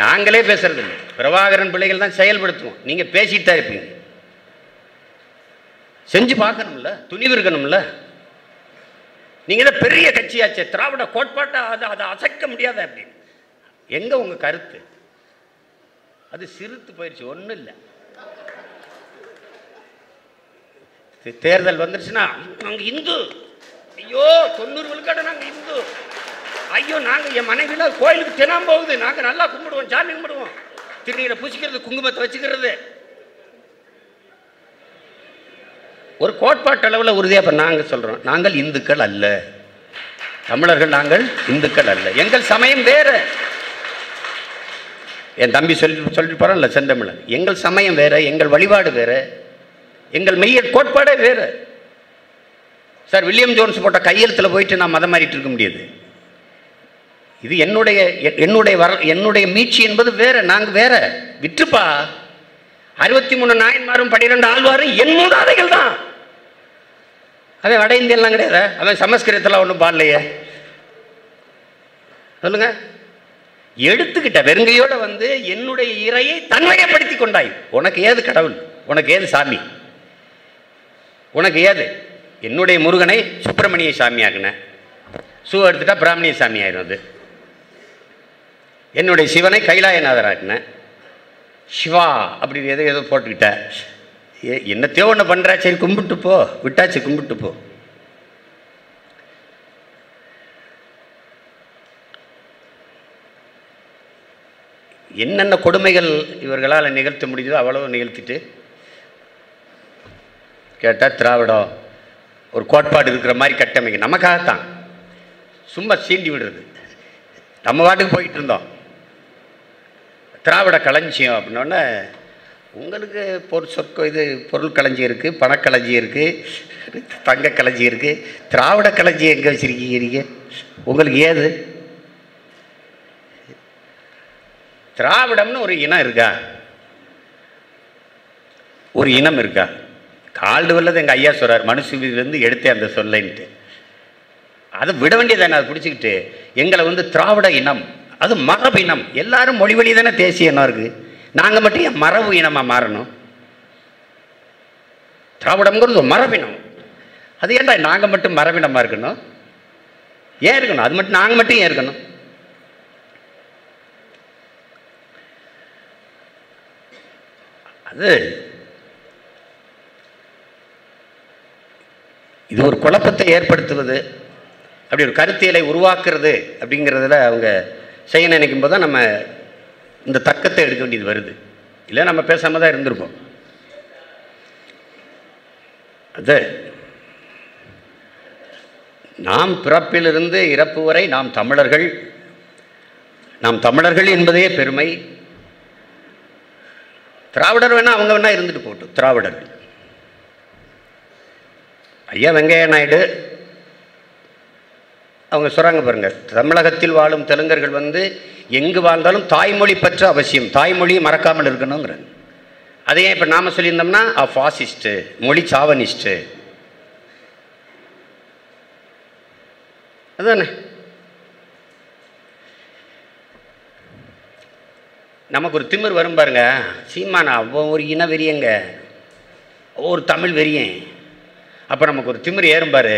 நாங்களே பேசுறது இல்லை. பிரபாகரன் பிள்ளைகள் தான் செயல்படுத்துவோம். நீங்க பேசிட்டு தான் இருப்பீங்க. செஞ்சு பார்க்கணும்ல துணிவு இருக்கணும்ல. நீங்க தான் பெரிய கட்சியாச்சே திராவிட கோட்பாட்டை அதை அதை அசைக்க முடியாத அப்படின்னு எங்க உங்க கருத்து? அது சிறுத்து போயிடுச்சு ஒன்றும் இல்லை. தேர்தல் வந்துருச்சுன்னா நாங்கள் இந்து. ஐயோ தொண்ணூறு விழுக்காடு நாங்கள் இந்து. ஐயோ நாங்கள் என் மனைவியில் கோயிலுக்கு தினம் போகுது. நாங்கள் நல்லா கும்பிடுவோம் சாமி கும்பிடுவோம். திருநீரை பூசிக்கிறது குங்குமத்தை வச்சுக்கிறது. ஒரு கோட்பாட்டு அளவில் உறுதியாக இப்போ நாங்கள் சொல்கிறோம் நாங்கள் இந்துக்கள் அல்ல. தமிழர்கள் நாங்கள் இந்துக்கள் அல்ல. எங்கள் சமயம் வேறு. என் தம்பி சொல்லி சொல்லிட்டு இல்லை செந்தமிழன். எங்கள் சமயம் வேறு எங்கள் வழிபாடு வேறு. எங்கள் மெய்ய கோட்பாடே வேறு. சார் வில்லியம் ஜோன்ஸ் போட்ட கையெழுத்தில் போயிட்டு நான் மதம் மாறிட்டு இருக்க முடியாது. இது என்னுடைய எ- என்னுடைய வர என்னுடைய மீட்சி என்பது வேற நாங்க வேற. விற்றுப்பா. அறுபத்தி மூணு நாயன்மாரும் பனிரெண்டு ஆழ்வாரும் என் மூதாதைகள் தான். அவன் வட இந்தியெல்லாம் கிடையாது? அவன் சமஸ்கிருதத்தில் ஒன்றும் பாடலையே. சொல்லுங்க. எடுத்துக்கிட்ட வெறுங்கையோட வந்து என்னுடைய இறையை தன்மையப்படுத்தி கொண்டாய். உனக்கு ஏது கடவுள்? உனக்கு ஏது சாமி? உனக்கு ஏது? என்னுடைய முருகனை சுப்பிரமணிய சாமி ஆக்குனேன் ஷூ எடுத்துட்டா பிராமணிய சாமி ஆயிரும் அது. என்னுடைய சிவனை கைலாயநாதர் ஆக்குனேன் சிவா அப்படின்னு ஏதோ ஏதோ போட்டுக்கிட்டேன் ஏ என்னத்தையோ ஒன்று பண்ணுறா சரி கும்பிட்டு போ. விட்டாச்சு கும்பிட்டு போ. என்னென்ன கொடுமைகள் இவர்களால் நிகழ்த்த முடியுதோ அவ்வளவு நிகழ்த்திட்டு கேட்டால் திராவிடம் ஒரு கோட்பாடு இருக்கிற மாதிரி கட்டமைக்க நமக்காகத்தான். சும்மா சீண்டி விடுறது. நம்ம பாட்டுக்கு போயிட்டு இருந்தோம். திராவிட களஞ்சியம் அப்படின்னோடனே உங்களுக்கு பொருள் சொற்க இது பொருள் களஞ்சி இருக்குது பணக்களஞ்சி இருக்குது தங்க களஞ்சி இருக்குது திராவிட களஞ்சியம் எங்கே வச்சுருக்கீங்க உங்களுக்கு ஏது? திராவிடம்னு ஒரு இனம் இருக்கா? ஒரு இனம் இருக்கா? கால்டு வல்லது எங்கள் ஐயா சொல்கிறார் மனுசுவிலிருந்து எடுத்தே அந்த சொல்லைன்ட்டு. அதை விட வேண்டியதானே அதை பிடிச்சிக்கிட்டு எங்களை வந்து திராவிட இனம். அது மரபு இனம் எல்லாரும் மொழி வழி தானே தேசிய இனம் இருக்குது நாங்கள் மட்டும் ஏன் மரபு இனமாக மாறணும்? திராவிடம்ங்கிறது ஒரு மரபினம். அது ஏன்டா நாங்கள் மட்டும் மரபினமாக இருக்கணும்? ஏன் இருக்கணும்? அது மட்டும் நாங்கள் மட்டும் ஏன் இருக்கணும்? அது இது ஒரு குழப்பத்தை ஏற்படுத்துவது. அப்படி ஒரு கருத்தியலை உருவாக்குறது அப்படிங்கிறதுல அவங்க செய்ய நினைக்கும் போது தான் நம்ம இந்த தக்கத்தை எடுக்க வேண்டியது வருது. இல்லை நம்ம பேசாமல் தான் இருந்திருப்போம். அது நாம் பிறப்பிலிருந்து இறப்பு வரை நாம் தமிழர்கள். நாம் தமிழர்கள் என்பதே பெருமை. திராவிடர் வேணால் அவங்க வேணால் இருந்துட்டு போட்டு திராவிடர்கள். ஐயா வெங்கையா நாயுடு அவங்க சொல்கிறாங்க பாருங்கள் தமிழகத்தில் வாழும் தெலுங்கர்கள் வந்து எங்கு வாழ்ந்தாலும் தாய்மொழி பற்ற அவசியம் தாய்மொழியை மறக்காமல் இருக்கணுங்கிறாங்க. அதே இப்போ நாம சொல்லியிருந்தோம்னா ஃபாசிஸ்ட்டு மொழி சாவனிஸ்ட்டு அதானே? நமக்கு ஒரு திமிர் வரும் பாருங்க சீமானா அவன் ஒரு இன வெறியங்க ஒரு தமிழ் வெறியன். அப்போ நமக்கு ஒரு திமிர் ஏறும் பாரு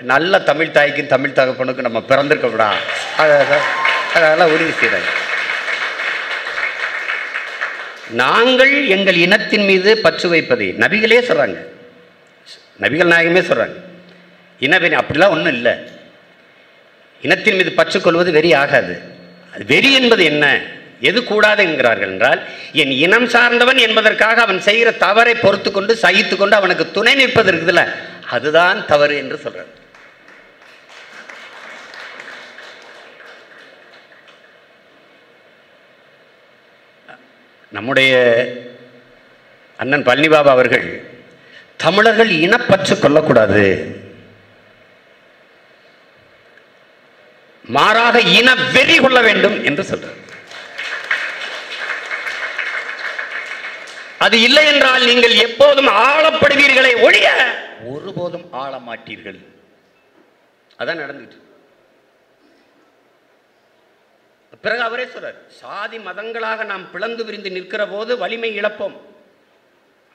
நல்ல தமிழ் தாய்க்கும் தமிழ் தகப்பனுக்கும் நம்ம பிறந்திருக்க விடா அதெல்லாம் உறுதி செய்கிறாங்க நாங்கள் எங்கள் இனத்தின் மீது பற்று வைப்பதை. நபிகளே சொல்கிறாங்க நபிகள் நாயகமே சொல்கிறாங்க இனவெறி அப்படிலாம் ஒன்றும் இல்லை. இனத்தின் மீது பற்று கொள்வது வெறி ஆகாது. அது வெறி என்பது என்ன? எது கூடாது என்கிறார்கள் என்றால் என் இனம் சார்ந்தவன் என்பதற்காக அவன் செய்கிற தவறை பொறுத்து கொண்டு சகித்து கொண்டு அவனுக்கு துணை நிற்பது இருக்குதுல்ல. அதுதான் தவறு என்று சொல்கிறார் நம்முடைய அண்ணன் பழனிபாபா அவர்கள் தமிழர்கள் இனப்பற்று கொள்ளக்கூடாது. மாறாக இன வெறி கொள்ள வேண்டும் என்று சொல்றார். அது இல்லை என்றால் நீங்கள் எப்போதும் ஆளப்படுவீர்களே ஒழிய. ஒருபோதும் ஆள மாட்டீர்கள் அதான் நடந்துட்டு பிறகு அவரே சொல்றார் சாதி மதங்களாக நாம் பிளந்து விரிந்து நிற்கிற போது வலிமை இழப்போம்.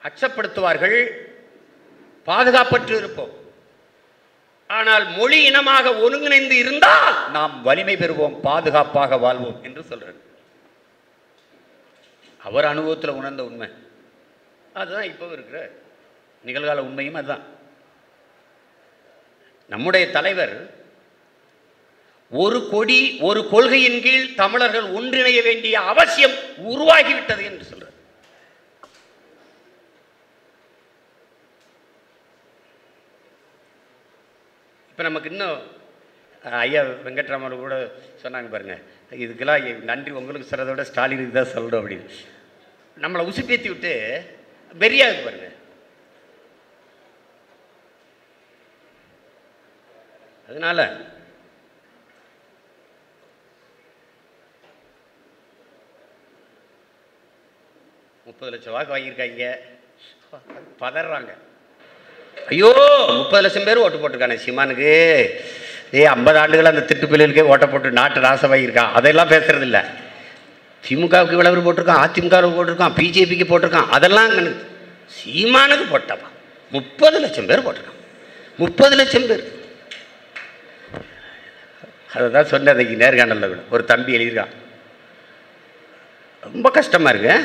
அச்சப்படுத்துவார்கள் பாதுகாப்பற்று இருப்போம். ஆனால் மொழி இனமாக ஒருங்கிணைந்து இருந்தால் நாம் வலிமை பெறுவோம் பாதுகாப்பாக வாழ்வோம் என்று சொல்றார். அவர் அனுபவத்தில் உணர்ந்த உண்மை. அதுதான் இப்போ இருக்கிற நிகழ்கால உண்மையும் அதுதான். நம்முடைய தலைவர் ஒரு கொடி ஒரு கொள்கையின் கீழ் தமிழர்கள் ஒன்றிணைய வேண்டிய அவசியம் உருவாகிவிட்டது என்று சொல்றார். இப்போ நமக்கு இன்னும் ஐயா வெங்கட்ராமன் கூட சொன்னாங்க பாருங்க இதுக்கெல்லாம் நன்றி உங்களுக்கு சொல்றதை விட ஸ்டாலினுக்கு தான் சொல்லணும் அப்படின்னு. நம்மளை உசுப்பேத்தி விட்டு வெறியாது பாருங்க. அதனால முப்பது லட்சம் வாக்கு வாங்கியிருக்காங்க. பதறாங்க. ஐயோ முப்பது லட்சம் பேர் ஓட்டு போட்டிருக்கானே சீமானுக்கு. ஏ ஐம்பது ஆண்டுகள் அந்த திட்டுப்பிள்ளைகளுக்கே ஓட்ட போட்டு நாட்டு நாசமாகியிருக்கான் அதெல்லாம் பேசுறது இல்ல திமுகவுக்கு விளம்பரம் போட்டிருக்கான் அதிமுகவுக்கு போட்டிருக்கான் பிஜேபிக்கு போட்டிருக்கான். அதெல்லாம் சீமானுக்கு போட்டப்பா முப்பது லட்சம் பேர் போட்டிருக்கான். முப்பது லட்சம் பேர். அதை தான் சொன்னேன் அன்னைக்கு நேர்காணலில் கூட. ஒரு தம்பி எழுதியிருக்கான். ரொம்ப கஷ்டமாக இருக்கு.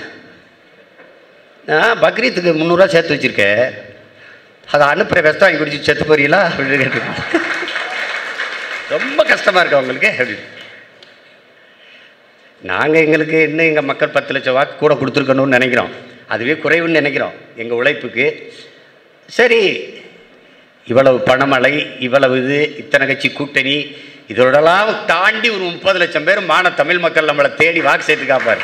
பக்ரீத்துக்கு முந்நூறுரூவா சேர்த்து வச்சுருக்க. அதை அனுப்புகிற கஷ்டம் வாங்கி குடிச்சு செத்து போறீங்களா? அப்படின்னு கேட்டு ரொம்ப கஷ்டமாக இருக்கு அவங்களுக்கு அப்படின்னு. நாங்கள் எங்களுக்கு இன்னும் எங்கள் மக்கள் பத்து லட்சம் வாக்கு கூட கொடுத்துருக்கணும்னு நினைக்கிறோம். அதுவே குறைவுன்னு நினைக்கிறோம். எங்கள் உழைப்புக்கு. சரி இவ்வளவு பணமழை இவ்வளவு இது இத்தனை கட்சி கூட்டணி இதோடலாம் தாண்டி ஒரு முப்பது லட்சம் பேர் மான தமிழ் மக்கள் நம்மளை தேடி வாக்கு சேர்த்து காப்பார்.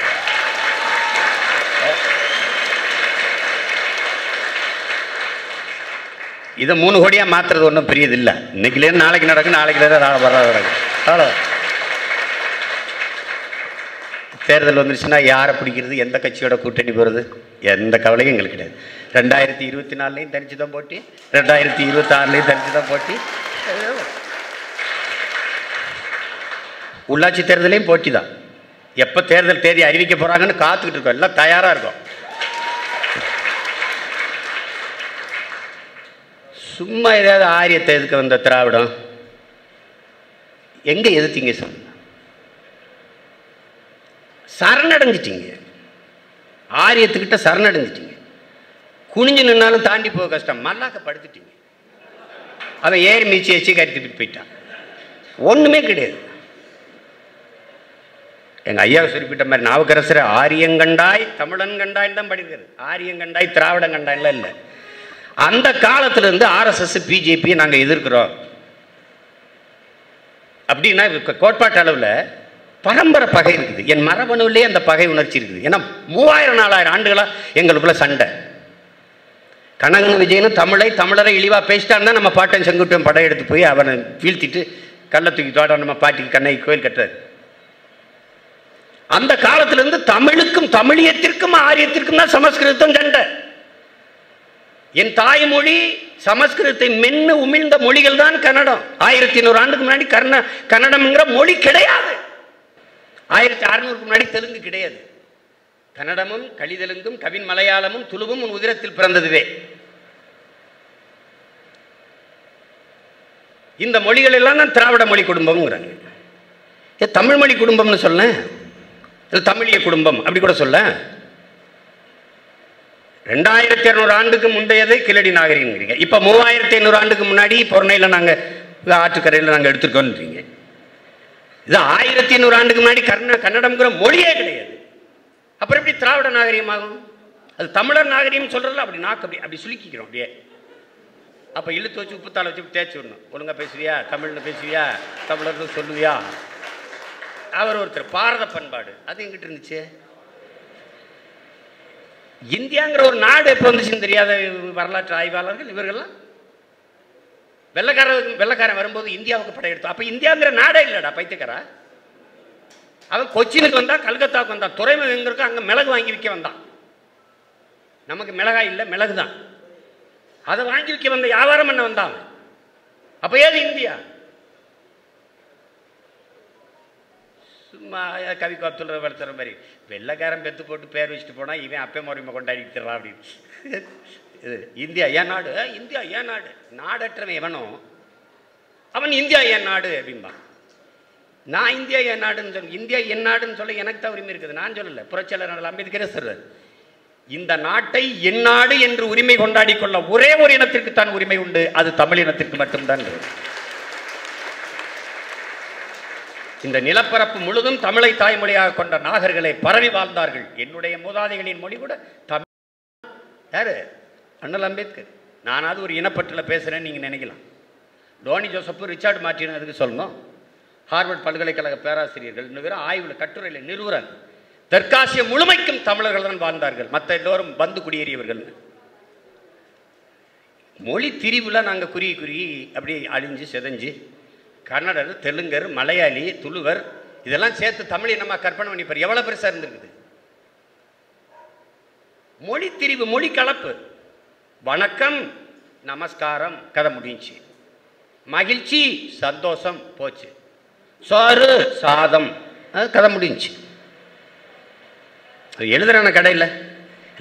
இதை மூணு கோடியாக மாற்றுறது ஒன்றும் பெரியது இல்லை இன்னைக்குலேருந்து நாளைக்கு நடக்கும் நாளைக்குலேருந்து நாளை வர நடக்கும். அவ்வளோ தேர்தல் வந்துருச்சுன்னா யாரை பிடிக்கிறது? எந்த கட்சியோட கூட்டணி போகிறது எந்த கவலையும் எங்களுக்கு கிடையாது. ரெண்டாயிரத்தி இருபத்தி நாலுலையும் தனிச்சு தான் போட்டி ரெண்டாயிரத்தி இருபத்தாறுலையும் தனிச்சு தான் போட்டி. உள்ளாட்சி தேர்தலையும் போட்டி தான் எப்போ தேர்தல் தேதி அறிவிக்க போகிறாங்கன்னு காத்துக்கிட்டு இருக்கோம். எல்லாம் தயாராக இருக்கும். சும்மா ஏதாவது ஆரியத்தை எதுக்கு வந்த திராவிடம்? எங்கே எதிர்த்தீங்க சொல்லுங்க சரணடைஞ்சிட்டீங்க. ஆரியத்துக்கிட்ட சரணடைஞ்சிட்டீங்க. குனிஞ்சு நின்னாலும் தாண்டி போக கஷ்டம். மல்லாக்க படுத்துட்டீங்க. அவன் ஏறி மீச்சி வச்சு கருத்துட்டு போயிட்டான். ஒன்றுமே கிடையாது. எங்கள் ஐயா குறிப்பிட்ட மாதிரி நாவுக்கரசர் ஆரியங்கண்டாய் தமிழன் கண்டாய் தான் படிக்கிறது. ஆரியங்கண்டாய் திராவிடங்கண்டாயெல்லாம் இல்லை. அந்த காலத்திலிருந்து ஆர்எஸ்எஸ் பிஜேபி நாங்கள் எதிர்க்கிறோம். அப்படின்னா கோட்பாட்டு அளவில் பரம்பரை பகை இருக்குது. என் மரபணுவிலே அந்த பகை உணர்ச்சி இருக்குது. ஏன்னா மூவாயிரம் நாலாயிரம் ஆண்டுகளாக எங்களுக்குள்ள சண்டை. கனகன் விஜயனும் தமிழை தமிழரை இழிவாக பேசிட்டான் தான் நம்ம பாட்டன் செங்குட்டன் படையெடுத்து போய் அவனை வீழ்த்திட்டு கள்ள தூக்கி தோட நம்ம பாட்டிக்கு கண்ணை கோயில் கட்டுறாரு அந்த காலத்திலிருந்து தமிழுக்கும் தமிழியத்திற்கும் ஆரியத்திற்கும் தான் சமஸ்கிருதம் சண்டை. என் தாய்மொழி சமஸ்கிருதத்தை மென்னு உமிழ்ந்த மொழிகள் தான் கன்னடம். ஆயிரத்தி நூறு ஆண்டுக்கு முன்னாடி கர்ண கன்னடம்ங்கிற மொழி கிடையாது. ஆயிரத்தி அறுநூறுக்கு முன்னாடி தெலுங்கு கிடையாது. கன்னடமும் கலிதெலுங்கும் கவின் மலையாளமும் துளுவும் உன் உதிரத்தில் பிறந்ததுவே. இந்த மொழிகள் எல்லாம் தான் திராவிட மொழி குடும்பம்ங்கிறாங்க. ஏ தமிழ் மொழி குடும்பம்னு சொல்ல தமிழிய குடும்பம் அப்படி கூட சொல்ல ரெண்டாயிரத்தி இரநூறு ஆண்டுக்கு முந்தையது கிளடி நாகரிகங்கிறீங்க இப்போ மூவாயிரத்தி ஐநூறு ஆண்டுக்கு முன்னாடி பொருணையில் நாங்கள் ஆற்றுக்கரையில் நாங்கள் எடுத்துருக்கோன்றீங்க இது ஆயிரத்தி ஐநூறு ஆண்டுக்கு முன்னாடி கர்ண கன்னடம்ங்கிற மொழியே கிடையாது. அப்புறம் எப்படி திராவிட நாகரிகமாகும் அது தமிழர் நாகரிகம் சொல்கிறதில்ல அப்படி நாக்கு அப்படி அப்படி சுலுக்கிக்கிறோம் அப்படியே. அப்போ இழுத்து வச்சு உப்புத்தாளை வச்சு தேய்ச்சி விடணும். ஒழுங்காக பேசுவியா தமிழ்னு பேசுவியா தமிழர்னு சொல்லுவியா? அவர் ஒருத்தர் பாரத பண்பாடு. அது எங்கிட்ட இருந்துச்சு? இந்தியாங்கிற ஒரு நாடு எப்போ வந்துச்சுன்னு தெரியாத வரலாற்று ஆய்வாளர்கள் இவர்கள்லாம்? வெள்ளக்காரன் வெள்ளக்காரன் வரும்போது இந்தியாவுக்கு படையெடுத்தோம் அப்போ இந்தியாங்கிற நாடே இல்லைடா பைத்தியக்காரா? அவன் கொச்சினுக்கு வந்தான் கல்கத்தாவுக்கு வந்தான் துறைமுகம் எங்க இருக்கோ அங்கே மிளகு வாங்கி விற்க வந்தான். நமக்கு மிளகாய் இல்லை மிளகு தான் அதை வாங்கி விற்க வந்த வியாபாரம் பண்ண வந்தான் அப்போ ஏது இந்தியா? கவி அப்துல் வளர்த்துற மாதிரி. வெள்ளைக்காரன் பெத்து போட்டு பேர் வச்சுட்டு போனால் இவன் அப்பே முறைமை கொண்டாடிக்கிறான் அப்படின்னு. இது இந்தியா ஏன் நாடு? இந்தியா ஏன் நாடு? நாடற்றவன் எவனோ அவன் இந்தியா என் நாடு அப்படிம்பான் நான் இந்தியா என் நாடுன்னு சொல்ல இந்தியா என் நாடுன்னு சொல்ல எனக்கு தான் உரிமை இருக்குது. நான் சொல்லலை. புரட்சியாளர் அம்பேத்கரே சொல்றாரு. இந்த நாட்டை என் நாடு என்று உரிமை கொண்டாடி கொள்ள ஒரே ஒரு இனத்திற்கு தான் உரிமை உண்டு. அது தமிழ் இனத்திற்கு மட்டும்தான் இந்த நிலப்பரப்பு முழுதும் தமிழை தாய்மொழியாக கொண்ட நாகர்களை பரவி வாழ்ந்தார்கள். என்னுடைய மூதாதைகளின் மொழி கூட தமிழ். யாரு? அண்ணல் அம்பேத்கர். நானாவது ஒரு இனப்பற்றில் பேசுகிறேன்னு நீங்கள் நினைக்கலாம். டோனி ஜோசப்பு ரிச்சார்ட் மார்ட்டின் அதுக்கு சொல்லணும் ஹார்வர்ட் பல்கலைக்கழக பேராசிரியர்கள் இன்னும் பேரும் ஆய்வில் கட்டுரையில் நிறுவனர் தெற்காசிய முழுமைக்கும் தமிழர்கள் தான் வாழ்ந்தார்கள். மற்ற எல்லோரும் பந்து குடியேறியவர்கள். மொழி திரிவில் நாங்கள் குறுகி குறுகி அப்படியே அழிஞ்சு செதஞ்சு கன்னடர் தெலுங்கர் மலையாளி துளுவர் இதெல்லாம் சேர்த்து தமிழ் நம்ம கற்பனை பண்ணிப்பார் எவ்வளோ பெருசாக இருந்திருக்குது? மொழி திரிவு மொழி கலப்பு. வணக்கம் நமஸ்காரம் கதை முடிஞ்சுச்சு. மகிழ்ச்சி சந்தோஷம் போச்சு. சோறு சாதம் அது கதை முடிஞ்சு எழுதுறான கடையில்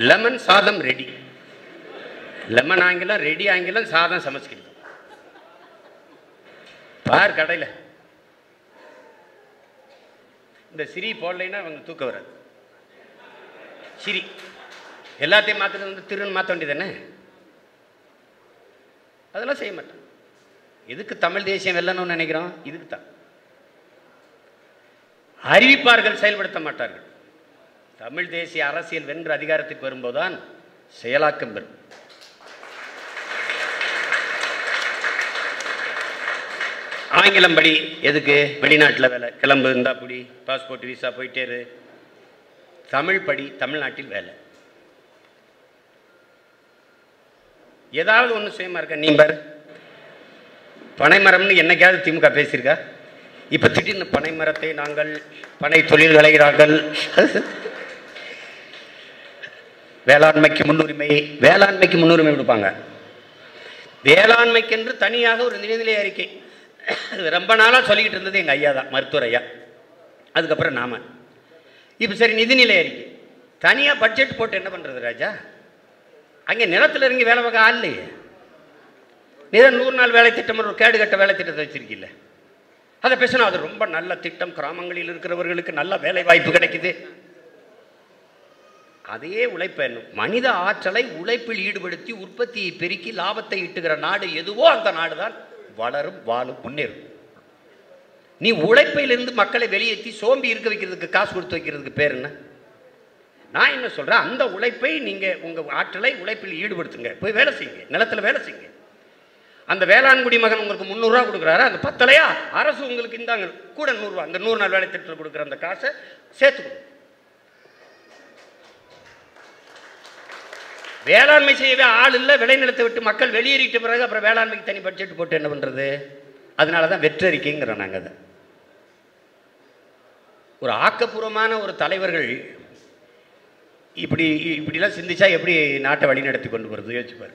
லெமன் சாதம் ரெடி. லெமன் ஆங்கிலம் ரெடி ஆங்கிலம் சாதம் சமைச்சுக்கிட்டு பார் கடையில். இந்த சிரி போடலைன்னா அவங்க தூக்க வராது. சிரி. எல்லாத்தையும் மாற்றுறது வந்து திருன்னு மாற்ற வேண்டியது தானே அதெல்லாம் செய்ய மாட்டோம் எதுக்கு தமிழ் தேசியம் வெல்லணும்னு நினைக்கிறோம்? இதுக்கு தான். அறிவிப்பார்கள் செயல்படுத்த மாட்டார்கள். தமிழ் தேசிய அரசியல் வென்று அதிகாரத்துக்கு வரும்போதுதான் செயலாக்கம் பெறும் ஆங்கிலம் படி எதுக்கு? வெளிநாட்டில் வேலை. கிளம்பு இருந்தால் புடி பாஸ்போர்ட் விசா போயிட்டே இரு. தமிழ் படி தமிழ்நாட்டில் வேலை. ஏதாவது ஒன்று சுயமாக இருக்க? நீ பாரு. பனைமரம்னு என்னைக்காவது திமுக பேசியிருக்கா? இப்போ திடீர்னு பனைமரத்தை நாங்கள் பனை தொழில்களை நாங்கள் வேளாண்மைக்கு முன்னுரிமை வேளாண்மைக்கு முன்னுரிமை கொடுப்பாங்க. வேளாண்மைக்கென்று தனியாக ஒரு நிதிநிலை அறிக்கை. ரொம்ப நாளாக சொல்லிக்கிட்டு இருந்தது எங்கள் ஐயா தான் மருத்துவர் ஐயா. அதுக்கப்புறம் நாம. இப்போ சரி நிதிநிலை அறிக்கை. தனியாக பட்ஜெட் போட்டு என்ன பண்ணுறது ராஜா? அங்கே நிலத்தில் இறங்கி வேலை பார்க்க ஆள் இல்லையே. நீ நூறு நாள் வேலை திட்டம் ஒரு கேடு கட்ட வேலை திட்டத்தை வச்சிருக்கீல்ல. அதை பேசணும் அது ரொம்ப நல்ல திட்டம். கிராமங்களில் இருக்கிறவர்களுக்கு நல்ல வேலை வாய்ப்பு கிடைக்குது. அதே உழைப்பை மனித ஆற்றலை உழைப்பில் ஈடுபடுத்தி உற்பத்தியை பெருக்கி லாபத்தை ஈட்டுகிற நாடு எதுவோ அந்த நாடு தான் வளரும் வாழும் முன்னேறும். நீ உழைப்பையிலிருந்து மக்களை வெளியேற்றி சோம்பி இருக்க வைக்கிறதுக்கு காசு கொடுத்து வைக்கிறதுக்கு பேர் என்ன? நான் என்ன சொல்கிறேன் அந்த உழைப்பை நீங்கள் உங்கள் ஆற்றலை உழைப்பில் ஈடுபடுத்துங்க. போய் வேலை செய்யுங்க. நிலத்தில் வேலை செய்யுங்க. அந்த வேளாண்குடி மகன் உங்களுக்கு முந்நூறுரூவா கொடுக்குறாரு. அந்த பத்தலையா? அரசு உங்களுக்கு இந்தாங்க. கூட நூறுரூவா அந்த நூறு நாள் வேலை திட்டத்தில் கொடுக்குற அந்த காசை சேர்த்து வேளாண்மை செய்யவே ஆள் இல்லை விளைநிலத்தை விட்டு மக்கள் வெளியேறிட்ட பிறகு அப்புறம் வேளாண்மைக்கு தனி பட்ஜெட் போட்டு என்ன பண்ணுறது அதனால தான் வெற்றறிக்கைங்கிறோம் நாங்கள் அதை. ஒரு ஆக்கப்பூர்வமான ஒரு தலைவர்கள் இப்படி இப்படிலாம் சிந்திச்சா எப்படி நாட்டை வழிநடத்தி கொண்டு போகிறது யோசிச்சுப்பார்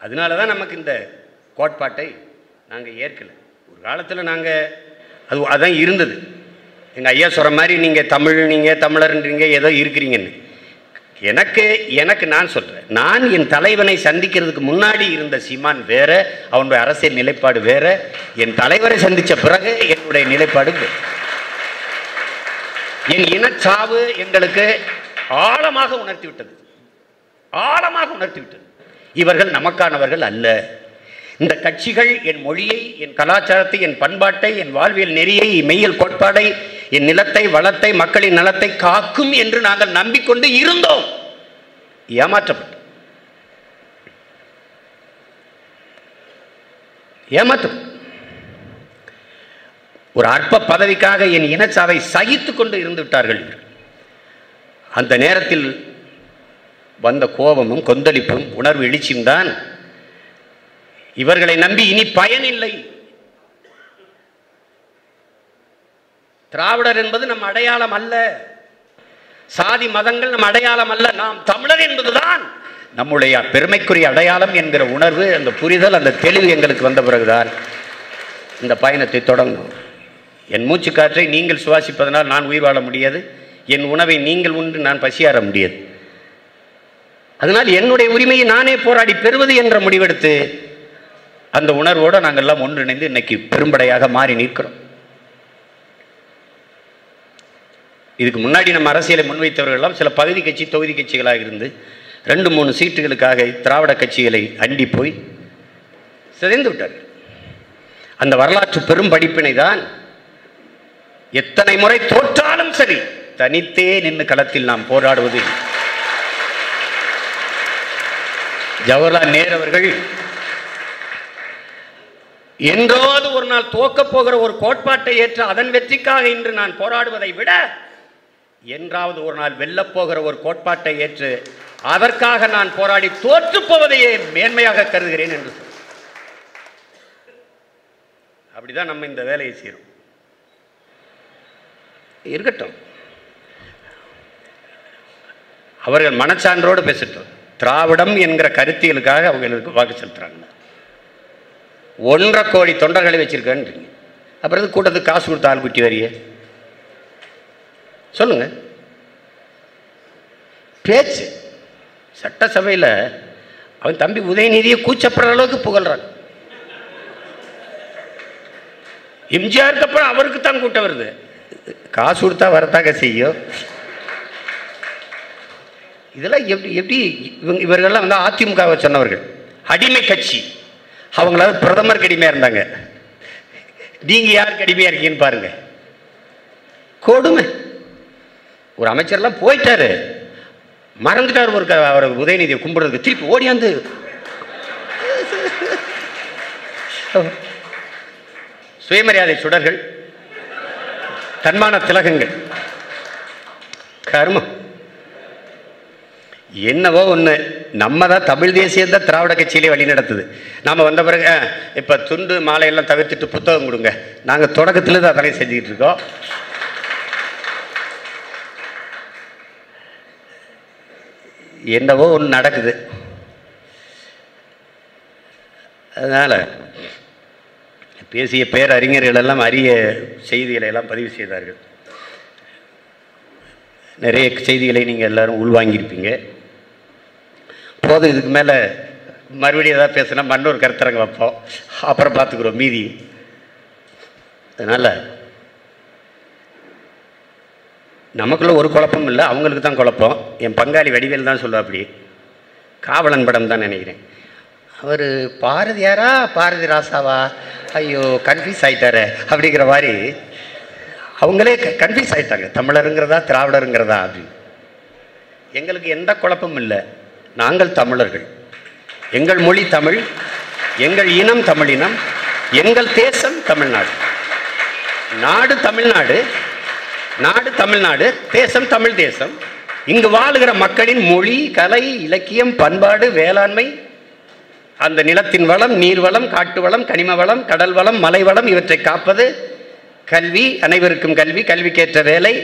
அதனால தான் நமக்கு இந்த கோட்பாட்டை நாங்கள் ஏற்கலை. ஒரு காலத்தில் நாங்கள் அது அதான் இருந்தது. எங்கள் ஐயா சொல்கிற மாதிரி நீங்கள் தமிழ் நீங்கள் தமிழர்ன்றீங்க ஏதோ இருக்கிறீங்கன்னு. எனக்கு எனக்கு நான் சொல்கிறேன் நான் என் தலைவனை சந்திக்கிறதுக்கு முன்னாடி இருந்த சீமான் வேற அவனுடைய அரசியல் நிலைப்பாடு வேற என் தலைவரை சந்தித்த பிறகு என்னுடைய நிலைப்பாடு என் இனச்சாவு எங்களுக்கு ஆழமாக உணர்த்தி விட்டது ஆழமாக உணர்த்தி விட்டது இவர்கள் நமக்கானவர்கள் அல்ல. இந்த கட்சிகள் என் மொழியை என் கலாச்சாரத்தை என் பண்பாட்டை என் வாழ்வியல் நெறியை மெய்யல் கோட்பாடை என் நிலத்தை வளத்தை மக்களின் நலத்தை காக்கும் என்று நாங்கள் நம்பிக்கொண்டு இருந்தோம். ஏமாற்றப்பட்டோம். ஏமாற்றும் ஒரு அற்ப பதவிக்காக என் இனச்சாவை சகித்து கொண்டு இருந்து விட்டார்கள் அந்த நேரத்தில் வந்த கோபமும் கொந்தளிப்பும் உணர்வு எழுச்சியும் தான் இவர்களை நம்பி இனி பயனில்லை. திராவிடர் என்பது நம் அடையாளம் அல்ல. சாதி மதங்கள் நம் அடையாளம் அல்ல. நாம் தமிழர் என்பதுதான் நம்முடைய பெருமைக்குரிய அடையாளம் என்கிற உணர்வு அந்த புரிதல் அந்த தெளிவு எங்களுக்கு வந்த பிறகுதான் இந்த பயணத்தை தொடங்கும் என் மூச்சு காற்றை நீங்கள் சுவாசிப்பதனால் நான் உயிர் வாழ முடியாது. என் உணவை நீங்கள் உண்டு நான் பசியாற முடியாது. அதனால் என்னுடைய உரிமையை நானே போராடி பெறுவது என்ற முடிவெடுத்து அந்த உணர்வோடு நாங்கள் எல்லாம் ஒன்றிணைந்து இன்னைக்கு பெரும்படையாக மாறி நிற்கிறோம். இதுக்கு முன்னாடி நம்ம அரசியலை முன்வைத்தவர்களெல்லாம் சில பகுதி கட்சி தொகுதி கட்சிகளாக இருந்து ரெண்டு மூணு சீட்டுகளுக்காக திராவிட கட்சிகளை அண்டி போய் சிதைந்து விட்டார்கள். அந்த வரலாற்று பெரும் படிப்பினை தான் எத்தனை முறை தோற்றாலும் சரி தனித்தே நின்று களத்தில் நாம் போராடுவது. ஜவஹர்லால் நேரு அவர்கள் என்றாவது ஒரு நாள் தோக்கப் போகிற ஒரு கோட்பாட்டை ஏற்று அதன் வெற்றிக்காக இன்று நான் போராடுவதை விட என்றாவது ஒரு நாள் வெல்லப்போகிற ஒரு கோட்பாட்டை ஏற்று அதற்காக நான் போராடி தோற்றுப்போவதையே மேன்மையாக கருதுகிறேன் என்று சொன்னார். அப்படிதான் நம்ம இந்த வேலையை செய்கிறோம் இருக்கட்டும். அவர்கள் மனச்சான்றோடு பேசிட்டோம் திராவிடம் என்கிற கருத்தியலுக்காக அவங்களுக்கு வாக்கு செலுத்துறாங்க. ஒன்றரை கோடி தொண்டர்களை வச்சிருக்கேன்றீங்க. அப்புறம் கூட்டத்துக்கு காசு கொடுத்து ஆள் குட்டி வரிய சொல்லுங்க. பேச்சு. சட்டசபையில் அவன் தம்பி உதயநிதியை கூச்சப்படுற அளவுக்கு புகழ்றான். எம்ஜிஆருக்கு அப்புறம் அவருக்கு தான் கூட்டம் வருது. காசு கொடுத்தா வரத்தாங்க செய்யும். இதெல்லாம் எப்படி எப்படி இவங்க இவர்கள்லாம் வந்து அதிமுகவை சொன்னவர்கள். அடிமை கட்சி. அவங்களாவது பிரதமருக்கு அடிமையாக இருந்தாங்க. நீங்கள் யாருக்கு அடிமையாக இருக்கீங்கன்னு பாருங்கள் கொடுமை. ஒரு அமைச்சர்லாம் போயிட்டாரு. மறந்துட்டார் ஒரு க- அவர் உதயநிதியை கும்பிடுறதுக்கு. திருப்பி ஓடியாந்து சுயமரியாதை சுடர்கள் தன்மான திலகங்கள் கர்மம். என்னவோ ஒன்று நம்ம தான் தமிழ் தேசியத்தை திராவிட கட்சியிலே வழி நடத்துது. நாம் வந்த பிறகு இப்போ துண்டு மாலையெல்லாம் தவிர்த்துட்டு புத்தகம் கொடுங்க. நாங்கள் தொடக்கத்தில் தான் அதனை செஞ்சுக்கிட்டு இருக்கோம். என்னவோ ஒன்று நடக்குது. அதனால் பேசிய பேரறிஞர்கள் எல்லாம் அரிய செய்திகளை எல்லாம் பதிவு செய்தார்கள். நிறைய செய்திகளை நீங்கள் எல்லாரும் உள்வாங்கியிருப்பீங்க. போதும் இதுக்கு மேலே மறுபடியும் ஏதாவது பேசுனா மன்னொரு கருத்தரங்க வைப்போம். அப்புறம் பார்த்துக்குறோம் மீதி. அதனால் நமக்குள்ளே ஒரு குழப்பம் இல்லை அவங்களுக்கு தான் குழப்பம். என் பங்காளி வடிவேல் தான் சொல்லுவா அப்படி காவலன் படம் தான் நினைக்கிறேன். அவர் பாரதியாரா பாரதி ராசாவா? ஐயோ கன்ஃபியூஸ் ஆயிட்டாரே. அப்படிங்கிற மாதிரி அவங்களே கன்ஃபியூஸ் ஆகிட்டாங்க தமிழருங்கிறதா திராவிடருங்கிறதா அப்படின்னு. எங்களுக்கு எந்த குழப்பமும் இல்லை. நாங்கள் தமிழர்கள். எங்கள் மொழி தமிழ் எங்கள் இனம் தமிழினம் எங்கள் தேசம் தமிழ்நாடு. நாடு தமிழ்நாடு நாடு தமிழ்நாடு தேசம் தமிழ் தேசம். இங்கு வாழுகிற மக்களின் மொழி கலை இலக்கியம் பண்பாடு வேளாண்மை அந்த நிலத்தின் வளம் நீர்வளம் காட்டு வளம் கனிம வளம் கடல் வளம் மலை வளம் இவற்றை காப்பது கல்வி அனைவருக்கும் கல்வி கல்விக்கேற்ற வேலை.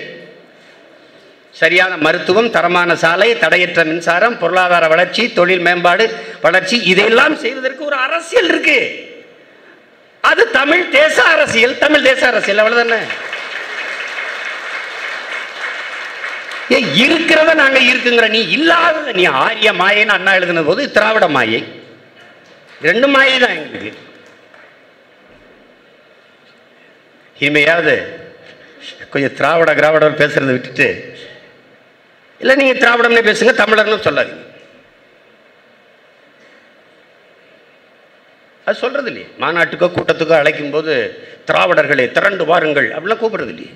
சரியான மருத்துவம் தரமான சாலை தடையற்ற மின்சாரம் பொருளாதார வளர்ச்சி தொழில் மேம்பாடு வளர்ச்சி இதையெல்லாம் செய்வதற்கு ஒரு அரசியல் இருக்கு. அது தமிழ் தேச அரசியல் தமிழ் தேச அரசியல் அவ்வளவுதானே? ஏ இருக்கிறத நாங்க இருக்குங்கிற நீ இல்லாத நீ ஆரிய மாயைன்னு அண்ணா எழுதின போது திராவிட மாயை. ரெண்டு மாயை தான் எங்களுக்கு இனிமையாவது கொஞ்சம் திராவிட கிராவிடம் பேசுறதை விட்டுட்டு இல்லை நீங்க திராவிடம்னே பேசுங்க தமிழர்னு சொல்லாதீங்க. அது சொல்றது இல்லையே மாநாட்டுக்கோ கூட்டத்துக்கோ அழைக்கும் போது திராவிடர்களை திரண்டு வாருங்கள் அப்படிலாம் கூப்பிடுறது இல்லையே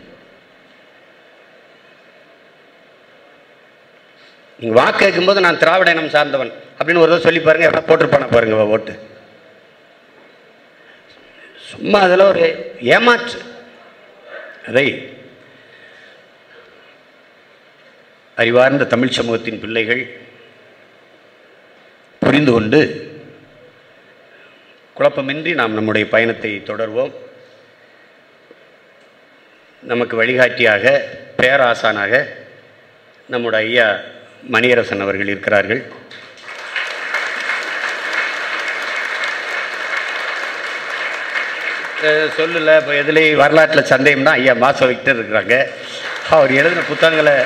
நீங்கள் வாக்கு கேட்கும்போது நான் திராவிட இனம் சார்ந்தவன் அப்படின்னு ஒரு தடவை சொல்லி பாருங்கள் எவ்வளோ போட்டிருப்பான பாருங்கள் ஓட்டு. சும்மா அதில் ஒரு ஏமாற்று. அதை அறிவார்ந்த தமிழ் சமூகத்தின் பிள்ளைகள் புரிந்து கொண்டு குழப்பமின்றி நாம் நம்முடைய பயணத்தை தொடர்வோம். நமக்கு வழிகாட்டியாக பேராசானாக நம்முடைய ஐயா மணியரசன் அவர்கள் இருக்கிறார்கள். சொல்லல இப்போ எதுலேயும் வரலாற்றில் சந்தேகம்னா ஐயா மாச விக்டர் இருக்கிறாங்க அவர் எழுதின புத்தகங்களை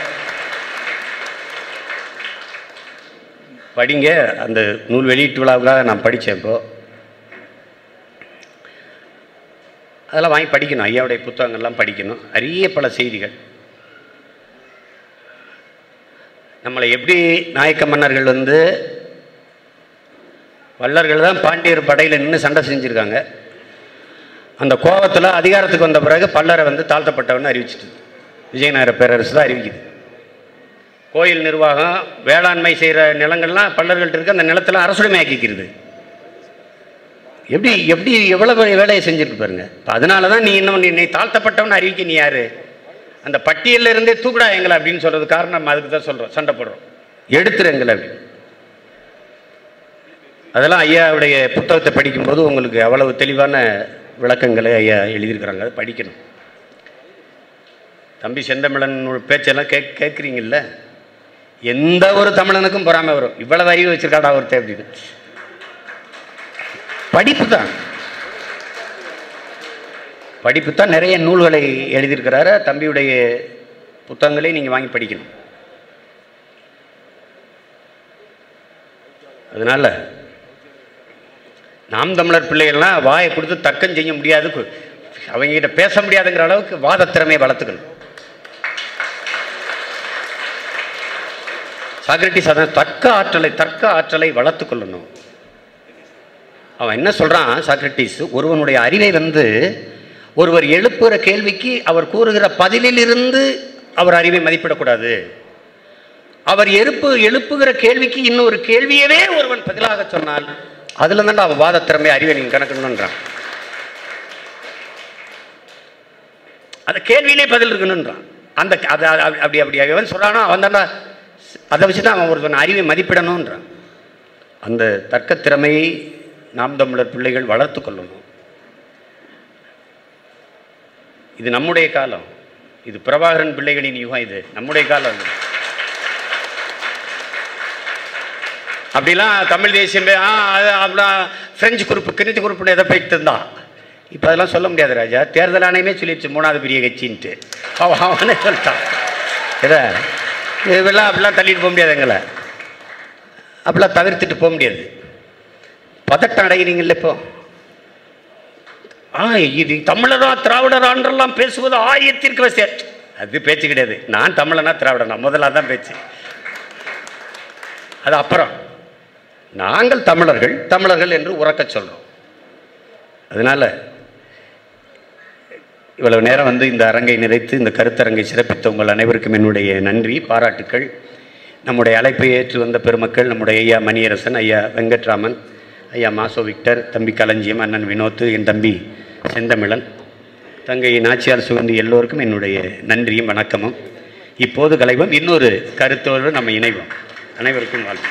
படிங்க. அந்த நூல் வெளியீட்டு விழாவுக்காக நான் படித்தேன் இப்போ. அதெல்லாம் வாங்கி படிக்கணும். ஐயாவுடைய புத்தகங்கள்லாம் படிக்கணும். அரிய பல செய்திகள். நம்மளை எப்படி நாயக்க மன்னர்கள் வந்து வல்லர்கள் தான் பாண்டியர் படையில் நின்று சண்டை செஞ்சுருக்காங்க. அந்த கோபத்தில் அதிகாரத்துக்கு வந்த பிறகு பல்லரை வந்து தாழ்த்தப்பட்டவன்னு அறிவிச்சிட்டு விஜயநகர பேரரசு தான் அறிவிக்குது. கோயில் நிர்வாகம் வேளாண்மை செய்கிற நிலங்கள்லாம் பல்லர்கள்ட்ட இருக்கு. அந்த நிலத்தில் அரசுடைமையாக்கிக்கிறது. எப்படி எப்படி எவ்வளோ வேலையை செஞ்சுருக்கு பாருங்க. இப்போ அதனால தான் நீ இன்னும் நீ நீ தாழ்த்தப்பட்டவன் அறிவிக்க நீ யார்? அந்த பட்டியலில் இருந்தே தூக்குடா எங்களை அப்படின்னு சொல்கிறது காரணம் நம்ம அதுக்கு தான் சொல்கிறோம் சண்டை போடுறோம். எடுத்துரு எங்களை அப்படின்னு அதெல்லாம் ஐயாவுடைய புத்தகத்தை படிக்கும்போது உங்களுக்கு அவ்வளவு தெளிவான விளக்கங்களை ஐயா எழுதியிருக்கிறாங்க அதை படிக்கணும். தம்பி செந்தமிழன் பேச்செல்லாம் கேக் கேட்குறீங்கல்ல? எந்த ஒரு தமிழனுக்கும் பொறாமை வரும். இவ்வளவு அறிவு வச்சிருக்காடா ஒருத்தர் அப்படின்னு. படிப்பு தான். படிப்பு தான் நிறைய நூல்களை எழுதியிருக்கிறாரு. தம்பியுடைய புத்தகங்களை நீங்கள் வாங்கி படிக்கணும். அதனால நாம் தமிழர் பிள்ளைகள்லாம் வாயை கொடுத்து தக்கம் செய்ய முடியாது. கு- அவங்ககிட்ட பேச முடியாதுங்கிற அளவுக்கு வாதத்திறமையை வளர்த்துக்கணும். சாக்ரட்டிஸ் அதான் தர்க்க ஆற்றலை தர்க்க ஆற்றலை வளர்த்துக்கொள்ளணும் அவன் என்ன சொல்கிறான் சாக்ரட்டிஸ்? ஒருவனுடைய அறிவை வந்து ஒருவர் எழுப்புகிற கேள்விக்கு அவர் கூறுகிற பதிலிலிருந்து அவர் அறிவை மதிப்பிடக்கூடாது. அவர் எழுப்பு எழுப்புகிற கேள்விக்கு இன்னொரு கேள்வியவே ஒருவன் பதிலாக சொன்னால் அதுல தான் அவன் திறமை அறிவை நீங்க கணக்கணுன்றான் அந்த கேள்வியிலே பதில் இருக்கணுன்றான் அந்த அது அப்படி- அப்படி எவன் சொல்றானோ அவன் தான்டா அதை வச்சு தான் அவன் ஒருவன் அறிவை மதிப்பிடணுன்றான் அந்த தர்க்கத்திறமையை நாம் தமிழர் பிள்ளைகள் வளர்த்து கொள்ளணும். இது நம்முடைய காலம். இது பிரபாகரன் பிள்ளைகளின் யுகம் இது. நம்முடைய காலம் அப்படிலாம் தமிழ் தேசியம் ஆ அது அப்படிலாம் பிரெஞ்சு குரூப் கிணத்து குரூப்னு எதை போயிட்டு இருந்தான் இப்போ அதெல்லாம் சொல்ல முடியாது ராஜா. தேர்தல் ஆணையமே சொல்லிடுச்சு மூணாவது பெரிய கட்சின்ட்டு. அவன் அவனே சொல்லிட்டான். இதை இதெல்லாம் அப்படிலாம் தள்ளிட்டு போக முடியாது எங்களை. அப்படிலாம் தவிர்த்துட்டு போக முடியாது. பதட்டம் அடைகிறீங்கள்ல இப்போ. ஆ இது தமிழரா திராவிடரான்றெல்லாம் பேசுவது ஆயத்திற்கு வசதி அது பேச்சு கிடையாது. நான் தமிழனா திராவிடனா? முதல்ல தான் பேச்சு. அது அப்புறம். நாங்கள் தமிழர்கள் தமிழர்கள் என்று உறக்க சொல்கிறோம் அதனால் இவ்வளவு நேரம் வந்து இந்த அரங்கை நிறைத்து இந்த கருத்தரங்கை சிறப்பித்த உங்கள் அனைவருக்கும் என்னுடைய நன்றி பாராட்டுக்கள். நம்முடைய அழைப்பை ஏற்று வந்த பெருமக்கள் நம்முடைய ஐயா மணியரசன் ஐயா வெங்கட்ராமன் ஐயா மாசோ விக்டர் தம்பி களஞ்சியம் அண்ணன் வினோத் என் தம்பி செந்தமிழன் தங்கை நாச்சியார் சுகந்தி எல்லோருக்கும் என்னுடைய நன்றியும் வணக்கமும். இப்போது கலைவோம். இன்னொரு கருத்தோடு நம்ம இணைவோம். அனைவருக்கும் வாழ்க்கை